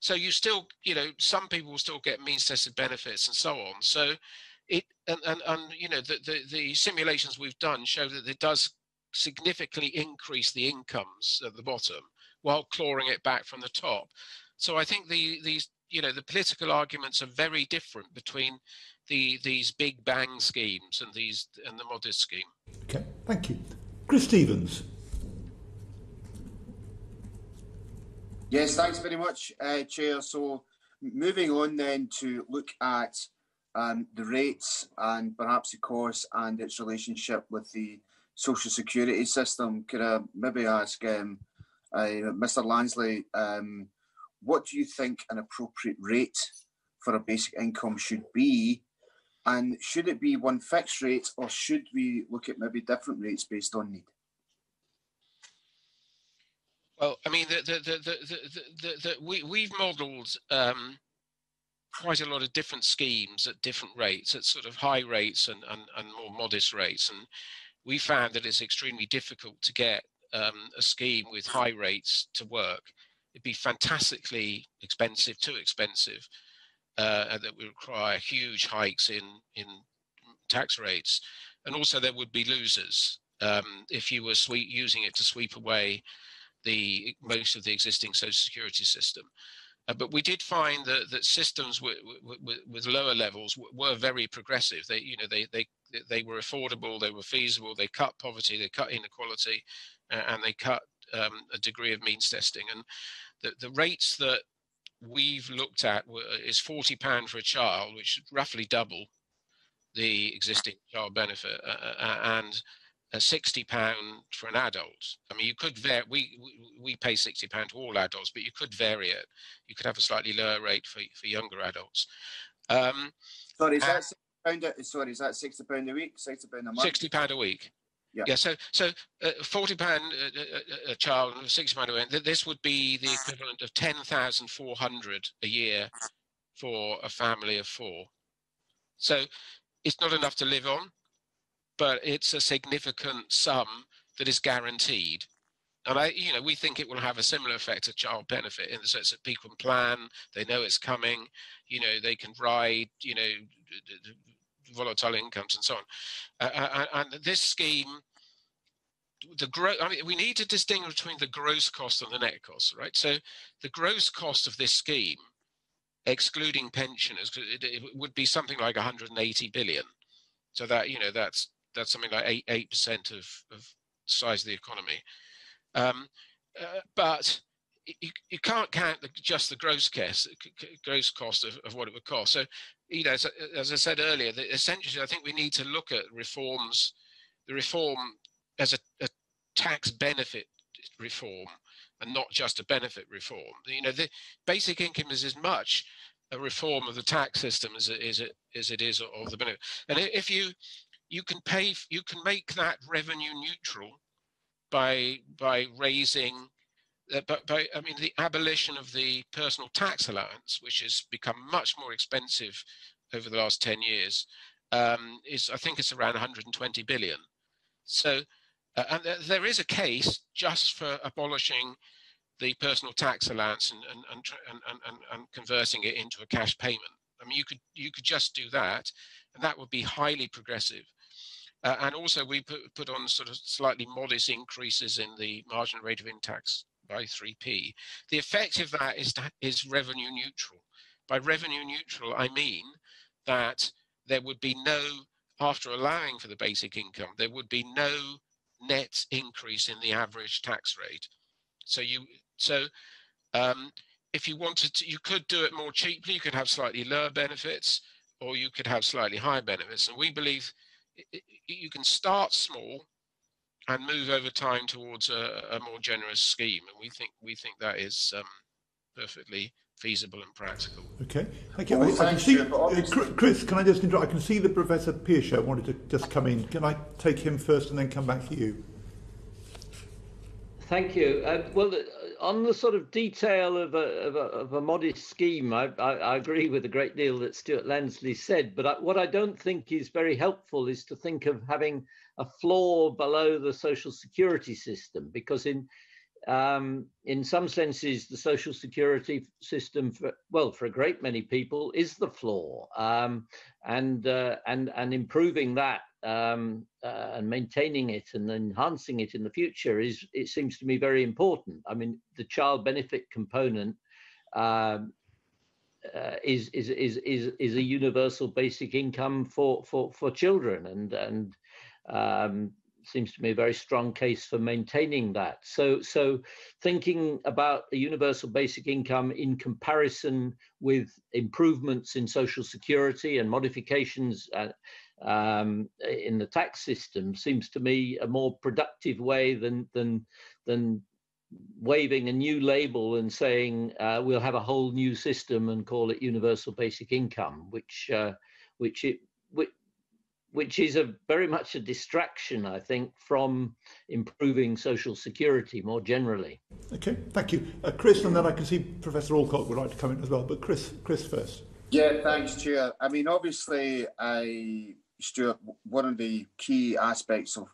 Speaker 2: so you still, you know, some people will still get means tested benefits and so on. So it and, and, and you know the, the, the simulations we've done show that it does significantly increase the incomes at the bottom while clawing it back from the top. So I think the these you know the political arguments are very different between the these big bang schemes and these and the modest scheme.
Speaker 1: Okay, thank you, Chris Stephens.
Speaker 9: Yes, thanks very much, uh, Chair. So, moving on then to look at um, the rates and perhaps the course and its relationship with the social security system. Could I maybe ask um, uh, Mr. Lansley, um, what do you think an appropriate rate for a basic income should be and should it be one fixed rate or should we look at maybe different rates based on need?
Speaker 2: Well, I mean, the, the, the, the, the, the, we, we've modelled um, quite a lot of different schemes at different rates, at sort of high rates and, and, and more modest rates. And we found that it's extremely difficult to get um, a scheme with high rates to work. It'd be fantastically expensive, too expensive, uh, and that would require huge hikes in, in tax rates. And also there would be losers um, if you were sweep, using it to sweep away the most of the existing social security system. Uh, but we did find that, that systems with, with, with lower levels were very progressive. They, you know, they, they, they were affordable, they were feasible, they cut poverty, they cut inequality, uh, and they cut um, a degree of means testing. And the, the rates that we've looked at is £40 for a child, which is roughly double the existing child benefit, uh, uh and a sixty pound for an adult. I mean, you could vary. We, we we pay sixty pound to all adults, but you could vary it. You could have a slightly lower rate for for younger adults. Um,
Speaker 9: sorry, is that sixty pound? Sorry, is that sixty pound a week? Sixty pound a month?
Speaker 2: Sixty pound a week. Yeah. yeah. So so uh, forty pound a, uh, uh, a child, sixty pound a week. This would be the equivalent of ten thousand four hundred a year for a family of four. So it's not enough to live on but it's a significant sum that is guaranteed. And I, you know, we think it will have a similar effect to child benefit in the sense that people can plan, they know it's coming, you know, they can ride, you know, volatile incomes and so on. Uh, uh, uh and this scheme, the gross, I mean, we need to distinguish between the gross cost and the net cost, right? So the gross cost of this scheme, excluding pensioners, it, it would be something like 180 billion. So that, you know, that's that's something like eight eight percent of of the size of the economy. Um, uh, but you, you can't count the, just the gross cost gross cost of, of what it would cost. So, you know, as, as I said earlier, the, essentially, I think we need to look at reforms, the reform as a, a tax benefit reform and not just a benefit reform. You know, the basic income is as much a reform of the tax system as it is, as it is of the benefit. And if you you can pay, you can make that revenue neutral by by raising, uh, but by I mean the abolition of the personal tax allowance, which has become much more expensive over the last ten years, um, is I think it's around 120 billion. So, uh, and there is a case just for abolishing the personal tax allowance and and, and, and, and, and converting it into a cash payment. I mean, you could you could just do that, and that would be highly progressive. Uh, and also we put, put on sort of slightly modest increases in the marginal rate of in tax by 3p. The effect of that is, is revenue neutral. By revenue neutral, I mean that there would be no, after allowing for the basic income, there would be no net increase in the average tax rate. So you, so um, if you wanted to, you could do it more cheaply. You could have slightly lower benefits, or you could have slightly higher benefits. And we believe you can start small and move over time towards a, a more generous scheme, and we think we think that is um, perfectly feasible and practical.
Speaker 1: Okay, thank you. I, I can see, uh, Chris, can I just interrupt? I can see the Professor Piachaud wanted to just come in. Can I take him first and then come back to you?
Speaker 5: Thank you. Uh, well, on the sort of detail of a, of a, of a modest scheme, I, I, I, agree with a great deal that Stewart Lansley said. But I, what I don't think is very helpful is to think of having a floor below the social security system, because in um, in some senses, the social security system, for, well, for a great many people, is the floor, um, and uh, and and improving that um, uh, and maintaining it and enhancing it in the future is, it seems to me, very important. I mean, the child benefit component um, uh, is, is, is, is, is a universal basic income for, for, for children and, and um, seems to me a very strong case for maintaining that. So, so thinking about a universal basic income in comparison with improvements in social security and modifications uh, um, in the tax system seems to me a more productive way than than than waving a new label and saying uh, we'll have a whole new system and call it universal basic income, which uh, which it which, which is a very much a distraction, I think, from improving social security more generally.
Speaker 1: Okay, thank you, uh, Chris, and then I can see Professor Alcock would like to come in as well. But Chris, Chris first.
Speaker 9: Yeah, thanks, Chair. I mean, obviously, I Stewart, one of the key aspects of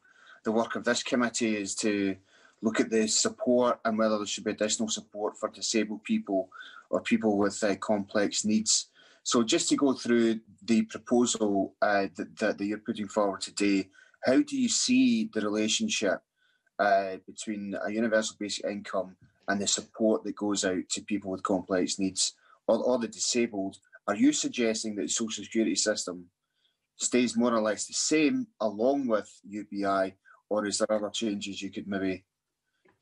Speaker 9: the work of this committee is to look at the support and whether there should be additional support for disabled people or people with uh, complex needs. So just to go through the proposal uh, that, that, you're putting forward today, how do you see the relationship uh, between a universal basic income and the support that goes out to people with complex needs or, or the disabled? Are you suggesting that the social security system stays more or less the same along with UBI, or is there other changes you could maybe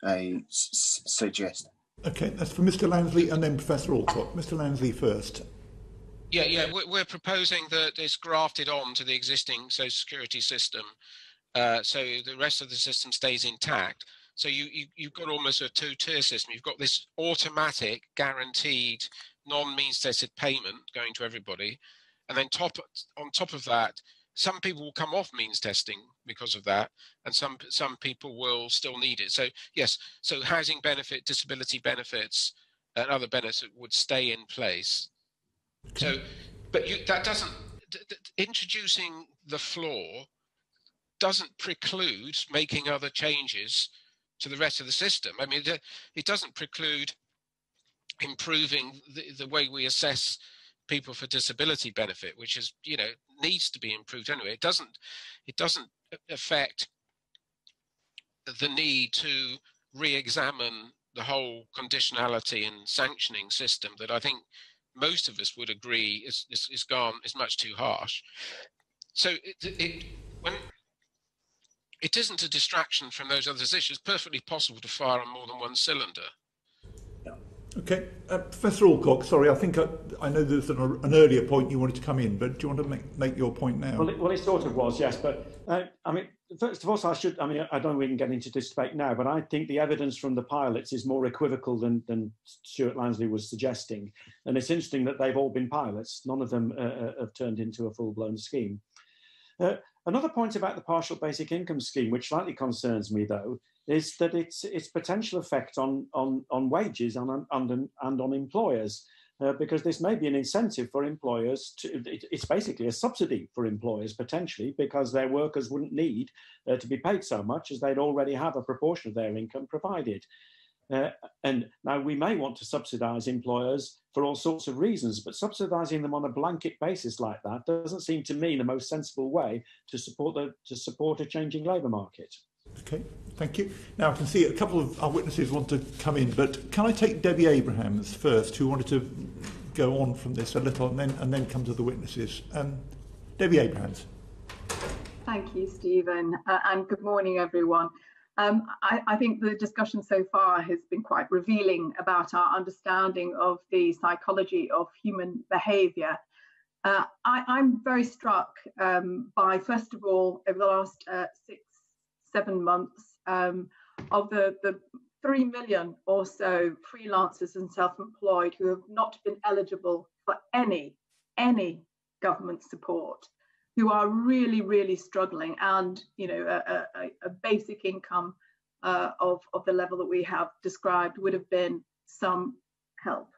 Speaker 9: uh, s- suggest?
Speaker 1: Okay, that's for Mr. Lansley and then Professor Alcock. Mr. Lansley first.
Speaker 2: Yeah, yeah, we're proposing that it's grafted on to the existing social security system, uh, so the rest of the system stays intact. So you, you you've got almost a two-tier system. You've got this automatic, guaranteed, non-means tested payment going to everybody, and then top on top of that, some people will come off means testing because of that, and some some people will still need it. So yes, so housing benefit, disability benefits, and other benefits would stay in place. So, but you, that doesn't introducing the floor doesn't preclude making other changes to the rest of the system. I mean, it doesn't preclude improving the, the way we assess people for disability benefit, which is you know needs to be improved anyway. It doesn't it doesn't affect the need to re-examine the whole conditionality and sanctioning system that I think most of us would agree is is, is gone is much too harsh. So it, it when it isn't a distraction from those other issues. It's perfectly possible to fire on more than one cylinder.
Speaker 1: Okay, uh, Professor Alcock, sorry, I think I, I know there's an, an, earlier point you wanted to come in, but do you want to make, make your point now?
Speaker 4: Well, it, well, it sort of was, yes, but uh, I mean, first of all, I should, I mean, I don't know we can get into this debate now, but I think the evidence from the pilots is more equivocal than, than Stewart Lansley was suggesting. And it's interesting that they've all been pilots. None of them uh, uh have turned into a full-blown scheme. Uh, another point about the partial basic income scheme, which slightly concerns me, though, is that its its potential effect on on on wages and on, and on employers. Uh, because this may be an incentive for employers to, it, it's basically a subsidy for employers potentially because their workers wouldn't need uh, to be paid so much as they'd already have a proportion of their income provided. Uh, and now we may want to subsidize employers for all sorts of reasons, but subsidizing them on a blanket basis like that doesn't seem to me the most sensible way to support the, to support a changing labour market.
Speaker 1: Okay, thank you. Now I can see a couple of our witnesses want to come in, but can I take Debbie Abrahams first, who wanted to go on from this a little, and then and then come to the witnesses. Um, Debbie Abrahams.
Speaker 10: Thank you, Stephen, uh, and good morning, everyone. Um, I, I, think the discussion so far has been quite revealing about our understanding of the psychology of human behaviour. Uh, I, am very struck um, by, first of all, over the last uh, six seven months um, of the, the 3 million or so freelancers and self-employed who have not been eligible for any, any government support, who are really, really struggling and, you know, a, a, a basic income uh, of, of the level that we have described would have been some help.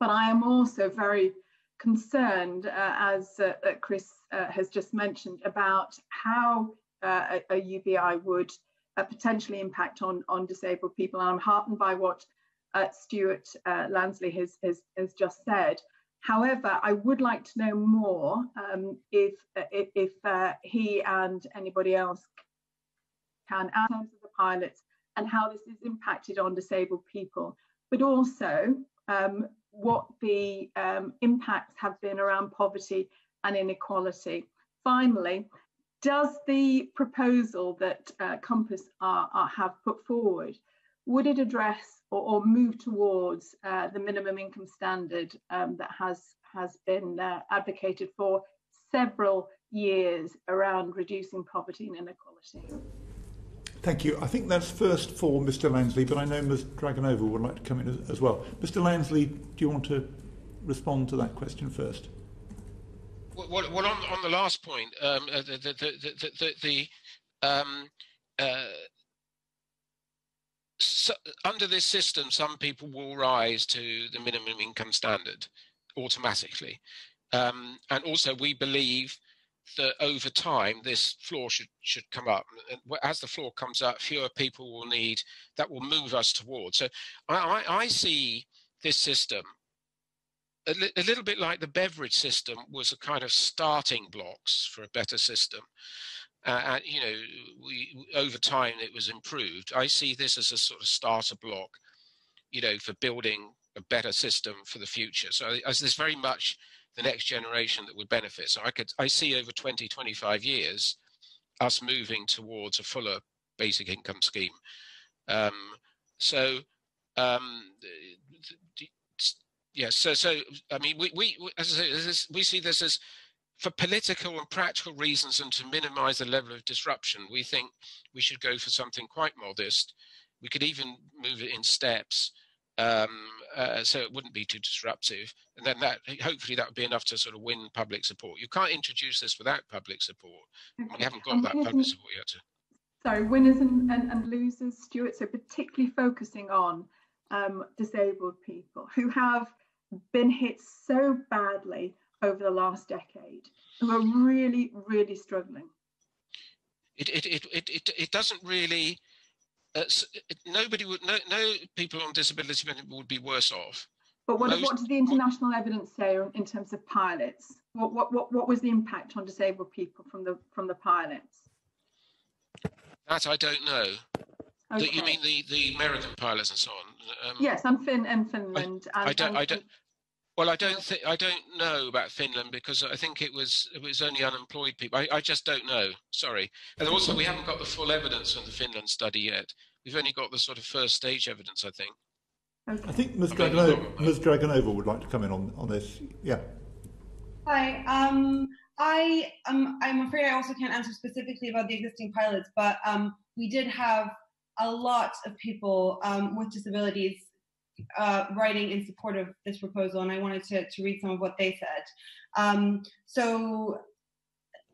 Speaker 10: But I am also very concerned, uh, as uh, Chris uh, has just mentioned, about how uh, a, UBI would uh, potentially impact on, on disabled people. And I'm heartened by what uh, Stewart uh, Lansley has, has, has, just said. However, I would like to know more um, if, uh, if, if he and anybody else can, in terms of the pilots, and how this is impacted on disabled people, but also um, what the um, impacts have been around poverty and inequality. Finally, does the proposal that uh, Compass are, are, have put forward, would it address or, or move towards uh, the minimum income standard um, that has, has been uh, advocated for several years around reducing poverty and inequality?
Speaker 1: Thank you. I think that's first for Mr. Lansley, but I know Ms. Dragonova would like to come in as, as well. Mr. Lansley, do you want to respond to that question first?
Speaker 2: Well, well on, on the last point, um, uh, the, the, the, the, the um, uh, so under this system, some people will rise to the minimum income standard automatically. Um, and also, we believe that over time, this floor should should come up. And as the floor comes up, fewer people will need that will move us towards. So, I, I, I see this system a, li- a, little bit like the Beveridge system was a kind of starting blocks for a better system. Uh, and you know, we over time it was improved. I see this as a sort of starter block, you know, for building a better system for the future. So as there's very much the next generation that would benefit. So I could I see over 20, 25 years us moving towards a fuller basic income scheme. Um, so um, yeah, so so I mean we we as I say, we see this as for political and practical reasons and to minimize the level of disruption, we think we should go for something quite modest. We could even move it in steps um, uh, so it wouldn't be too disruptive. And then that hopefully that would be enough to sort of win public support. You can't introduce this without public support. We haven't got that public support yet.
Speaker 10: Sorry, winners and, and, and, losers, Stewart. So particularly focusing on um, disabled people who have been hit so badly over the last decade who are really, really struggling?
Speaker 2: It, it, it, it, it, it doesn't really, uh, nobody would, no, no people on disability would be worse off.
Speaker 10: But what, Most, what does the international evidence say in terms of pilots? What, what, what, what was the impact on disabled people from the, from the pilots?
Speaker 2: That I don't know. Okay. The, you mean the, the American pilots and so on?
Speaker 10: Um, yes, and Fin and Finland.
Speaker 2: I,
Speaker 10: and,
Speaker 2: I don't.
Speaker 10: And,
Speaker 2: I don't. Well, I don't think I don't know about Finland because I think it was it was only unemployed people. I, I just don't know. Sorry. And also, we haven't got the full evidence from the Finland study yet. We've only got the sort of first stage evidence, I think. Okay.
Speaker 1: I think Ms. Dragonova, Ms. Dragonova would like to come in on, on this. Yeah.
Speaker 3: Hi. Um, I um, I'm afraid I also can't answer specifically about the existing pilots, but um, we did have a lot of people um, with disabilities uh, writing in support of this proposal, and I wanted to, to read some of what they said. Um, so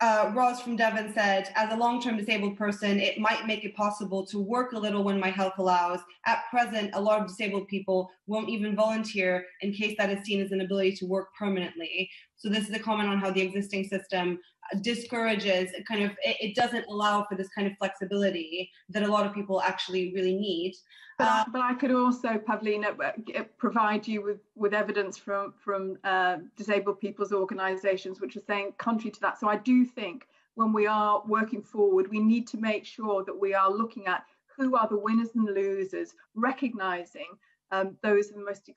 Speaker 3: uh, Ross from Devon said, as a long-term disabled person, it might make it possible to work a little when my health allows. At present, a lot of disabled people won't even volunteer in case that is seen as an ability to work permanently. So this is a comment on how the existing system discourages kind of it, it, doesn't allow for this kind of flexibility that a lot of people actually really need
Speaker 10: but, uh, but I could also, Pavlina, uh, provide you with, with evidence from from uh, disabled people's organisations, which are saying contrary to that. So I do think when we are working forward, we need to make sure that we are looking at who are the winners and losers, recognising um, those are the most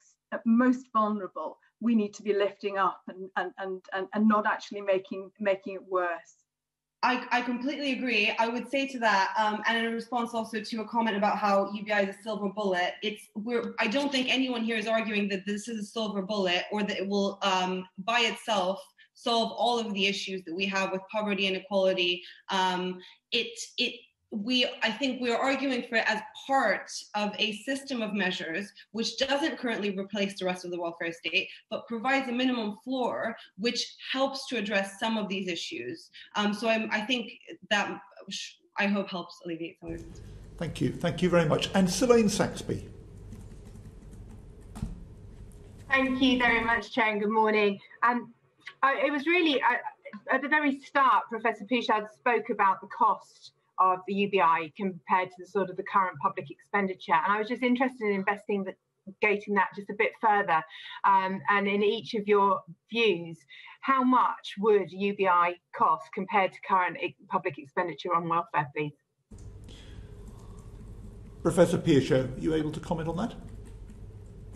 Speaker 10: most vulnerable we need to be lifting up and and and and, and not actually making making it worse
Speaker 3: I, I completely agree. I would say to that, um, and in response also to a comment about how UBI is a silver bullet, it's we're I don't think anyone here is arguing that this is a silver bullet or that it will um, by itself solve all of the issues that we have with poverty and inequality. Um, it it we i think we're arguing for it as part of a system of measures which doesn't currently replace the rest of the welfare state but provides a minimum floor which helps to address some of these issues. Um, so I'm, i think that i hope helps alleviate some of this
Speaker 1: thank you. Thank you very much. And Selaine Saxby.
Speaker 11: Thank you very much chair and good morning. And I, it was really I, at the very start professor Piachaud spoke about the cost of the UBI compared to the sort of the current public expenditure. And I was just interested in investing that gating that just a bit further um, and in each of your views how much would ubi cost compared to current public expenditure on welfare please
Speaker 1: professor Piachaud, are you able to comment on that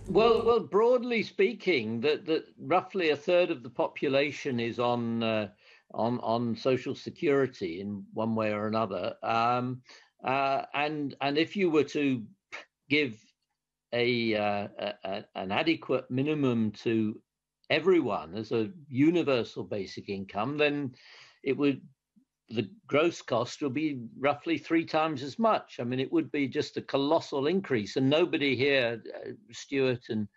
Speaker 5: well well broadly speaking that that roughly a third of the population is on uh, on on social security in one way or another. Um, uh, and and if you were to give a, uh, a, an adequate minimum to everyone as a universal basic income, then it would the gross cost would be roughly three times as much. I mean, it would be just a colossal increase, and nobody here, uh, Stewart and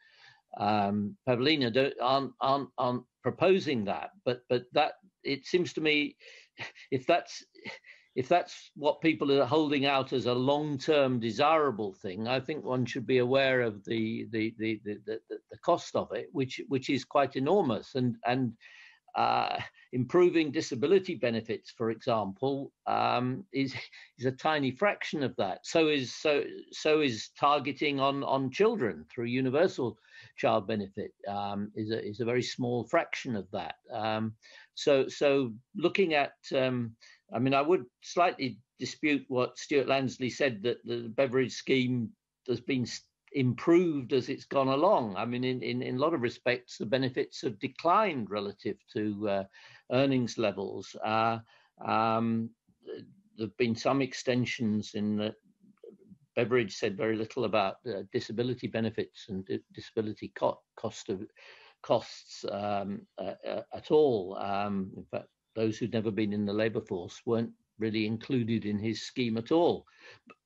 Speaker 5: um, Pavlina, aren't, aren't, aren't proposing that, but but that it seems to me, if that's if that's what people are holding out as a long-term desirable thing, I think one should be aware of the the the the, the, the cost of it, which which is quite enormous, and and uh, improving disability benefits, for example, um, is is a tiny fraction of that. So is so so is targeting on on children through universal child benefit um, is a is a very small fraction of that. Um, so so looking at, um, I mean, I would slightly dispute what Stewart Lansley said that the Beveridge scheme has been improved as it's gone along. I mean, in, in, in a lot of respects, the benefits have declined relative to uh, earnings levels. Uh, um, there have been some extensions in the, Beveridge said very little about uh, disability benefits and disability co- cost of costs um, uh, at all. Um, in fact, those who'd never been in the labour force weren't really included in his scheme at all.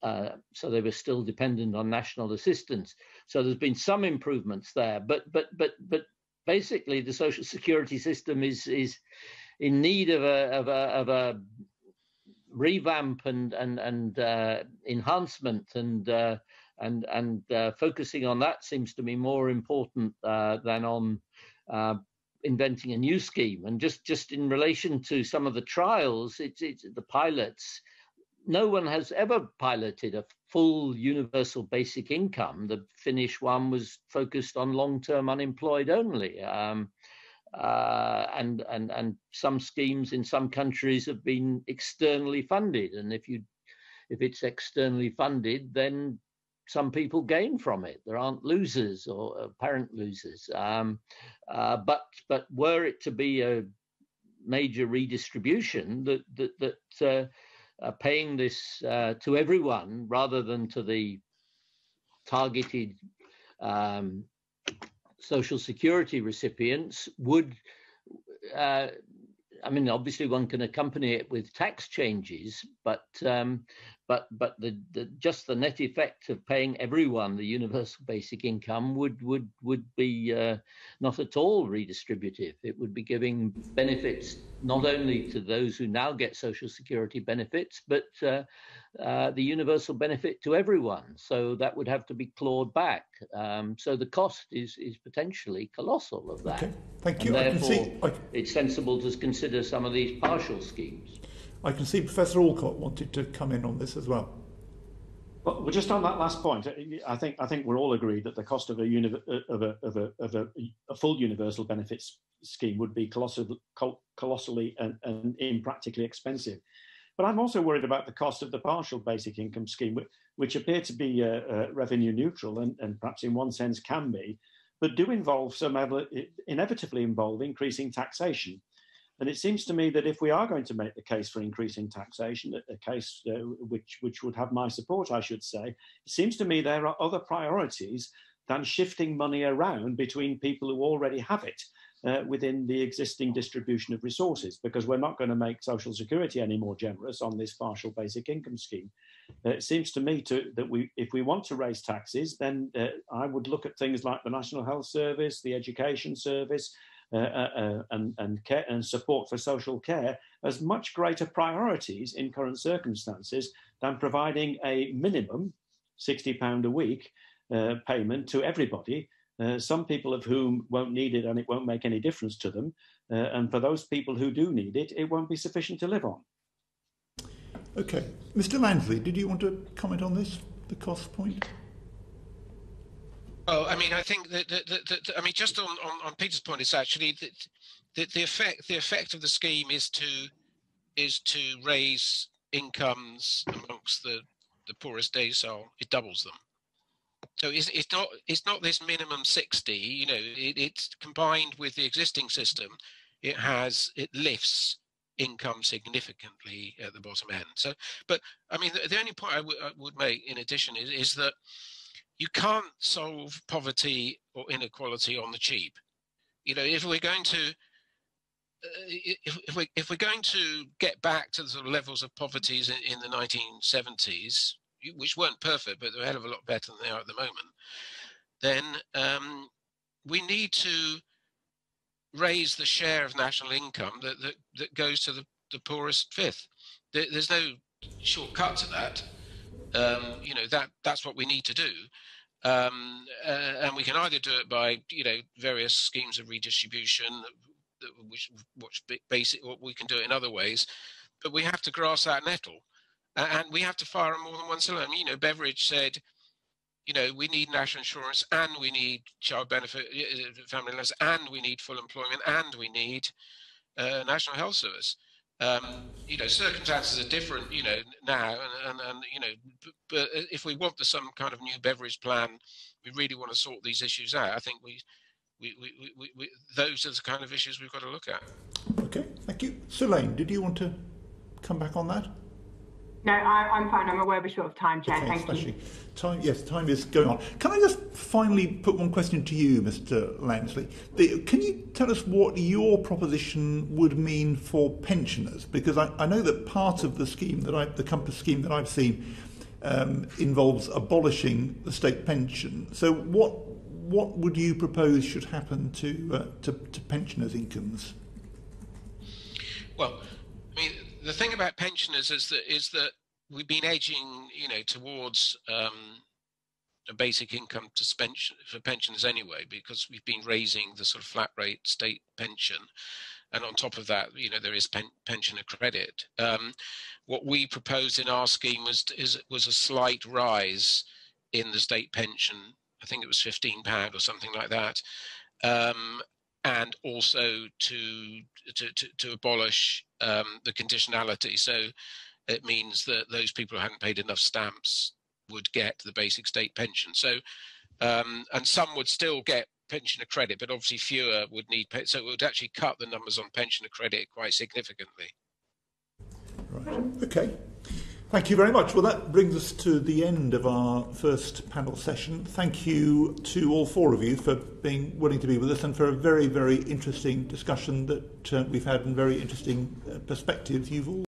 Speaker 5: Uh, so they were still dependent on national assistance. So there's been some improvements there, but but but but basically the social security system is is in need of a of a of a revamp and and and uh, enhancement and uh, and and uh, focusing on that seems to me more important uh, than on uh, inventing a new scheme. And just just in relation to some of the trials, it's it's the pilots. No one has ever piloted a full universal basic income. The Finnish one was focused on long-term unemployed only. Um, uh, and and and some schemes in some countries have been externally funded, and if you if it's externally funded, then some people gain from it. There aren't losers or apparent losers. Um, uh, but but were it to be a major redistribution, that that that uh, paying this uh, to everyone rather than to the targeted um, social security recipients would uh, I mean, obviously one can accompany it with tax changes, but um, but but the, the, just the net effect of paying everyone the universal basic income would would would be uh, not at all redistributive. It would be giving benefits not only to those who now get social security benefits, but uh, uh, the universal benefit to everyone. So that would have to be clawed back. Um, so the cost is is potentially colossal of that.
Speaker 1: Okay. Thank you.
Speaker 5: And therefore, I... it's sensible to consider some of these partial schemes.
Speaker 1: I can see Professor Alcock wanted to come in on this as well.
Speaker 4: Well, just on that last point, I think I think we're all agreed that the cost of a uni- of a of a, of a, a full universal benefits scheme would be colossal, colossally and, and impractically expensive. But I'm also worried about the cost of the partial basic income scheme, which, which appear to be uh, uh, revenue neutral and, and perhaps in one sense can be, but do involve some inevitably involve increasing taxation. And it seems to me that if we are going to make the case for increasing taxation, a case uh, which, which would have my support, I should say, it seems to me there are other priorities than shifting money around between people who already have it uh, within the existing distribution of resources, because we're not going to make Social Security any more generous on this partial basic income scheme. Uh, it seems to me to, that we, if we want to raise taxes, then uh, I would look at things like the National Health Service, the Education Service, uh, uh, uh, and, and, care, and support for social care as much greater priorities in current circumstances than providing a minimum £60 a week payment to everybody, uh, some people of whom won't need it and it won't make any difference to them. Uh, and for those people who do need it, it won't be sufficient to live on.
Speaker 1: Okay. Mr. Lansley, did you want to comment on this, the cost point?
Speaker 2: Well, I mean, I think that, that, that, that I mean, just on, on, on, Peter's point, it's actually that the, the effect the effect of the scheme is to is to raise incomes amongst the the poorest decile. It doubles them. So it's, it's not it's not this minimum sixty. You know, it, it's combined with the existing system. It has it lifts income significantly at the bottom end. So, but I mean, the, the only point I, I would make in addition is, is that you can't solve poverty or inequality on the cheap. You know, if we're going to uh, if, if, we, if we're going to get back to the sort of levels of poverty in, in the 1970s, which weren't perfect, but they're a hell of a lot better than they are at the moment, then um, we need to raise the share of national income that, that, that goes to the, the poorest fifth. There, there's no shortcut to that. Um, you know that that's what we need to do, um, uh, and we can either do it by you know various schemes of redistribution, which which basic what we can do it in other ways, but we have to grass that nettle, and we have to fire on more than one cylinder. I mean, you know, Beveridge said you know, we need national insurance and we need child benefit, uh, family allowance, and we need full employment and we need uh, national health service. Um, you know, circumstances are different, you know, now, and, and, and you know, but, but if we want the, some kind of new Beveridge plan, we really want to sort these issues out. I think we, we, we, we, we those are the kind of issues we've got to look at.
Speaker 1: Okay, thank you. Selaine, did you want to come back on that?
Speaker 11: No, I, am fine. I'm aware we're short of time, Chair. Okay, Thank you.
Speaker 1: Time, yes, time is going on. Can I just finally put one question to you, Mr. Lansley? The, can you tell us what your proposition would mean for pensioners? Because I, I know that part of the scheme that I, the Compass scheme that I've seen, um, involves abolishing the state pension. So, what what would you propose should happen to uh, to, to pensioners' incomes?
Speaker 2: Well, I mean, the thing about pensioners is that is that we've been edging, you know, towards um, a basic income to for pensioners anyway, because we've been raising the sort of flat rate state pension, and on top of that, you know, there is pen, pensioner credit. Um, what we proposed in our scheme was is was a slight rise in the state pension. I think it was fifteen pound or something like that. Um, and also to to, to, to abolish um, the conditionality. So it means that those people who hadn't paid enough stamps would get the basic state pension. So, um, and some would still get pensioner credit, but obviously fewer would need. Pay, so it would actually cut the numbers on pensioner credit quite significantly.
Speaker 1: Right. Okay. Thank you very much. Well, that brings us to the end of our first panel session. Thank you to all four of you for being willing to be with us and for a very, very interesting discussion that uh, we've had and very interesting uh, perspectives you've all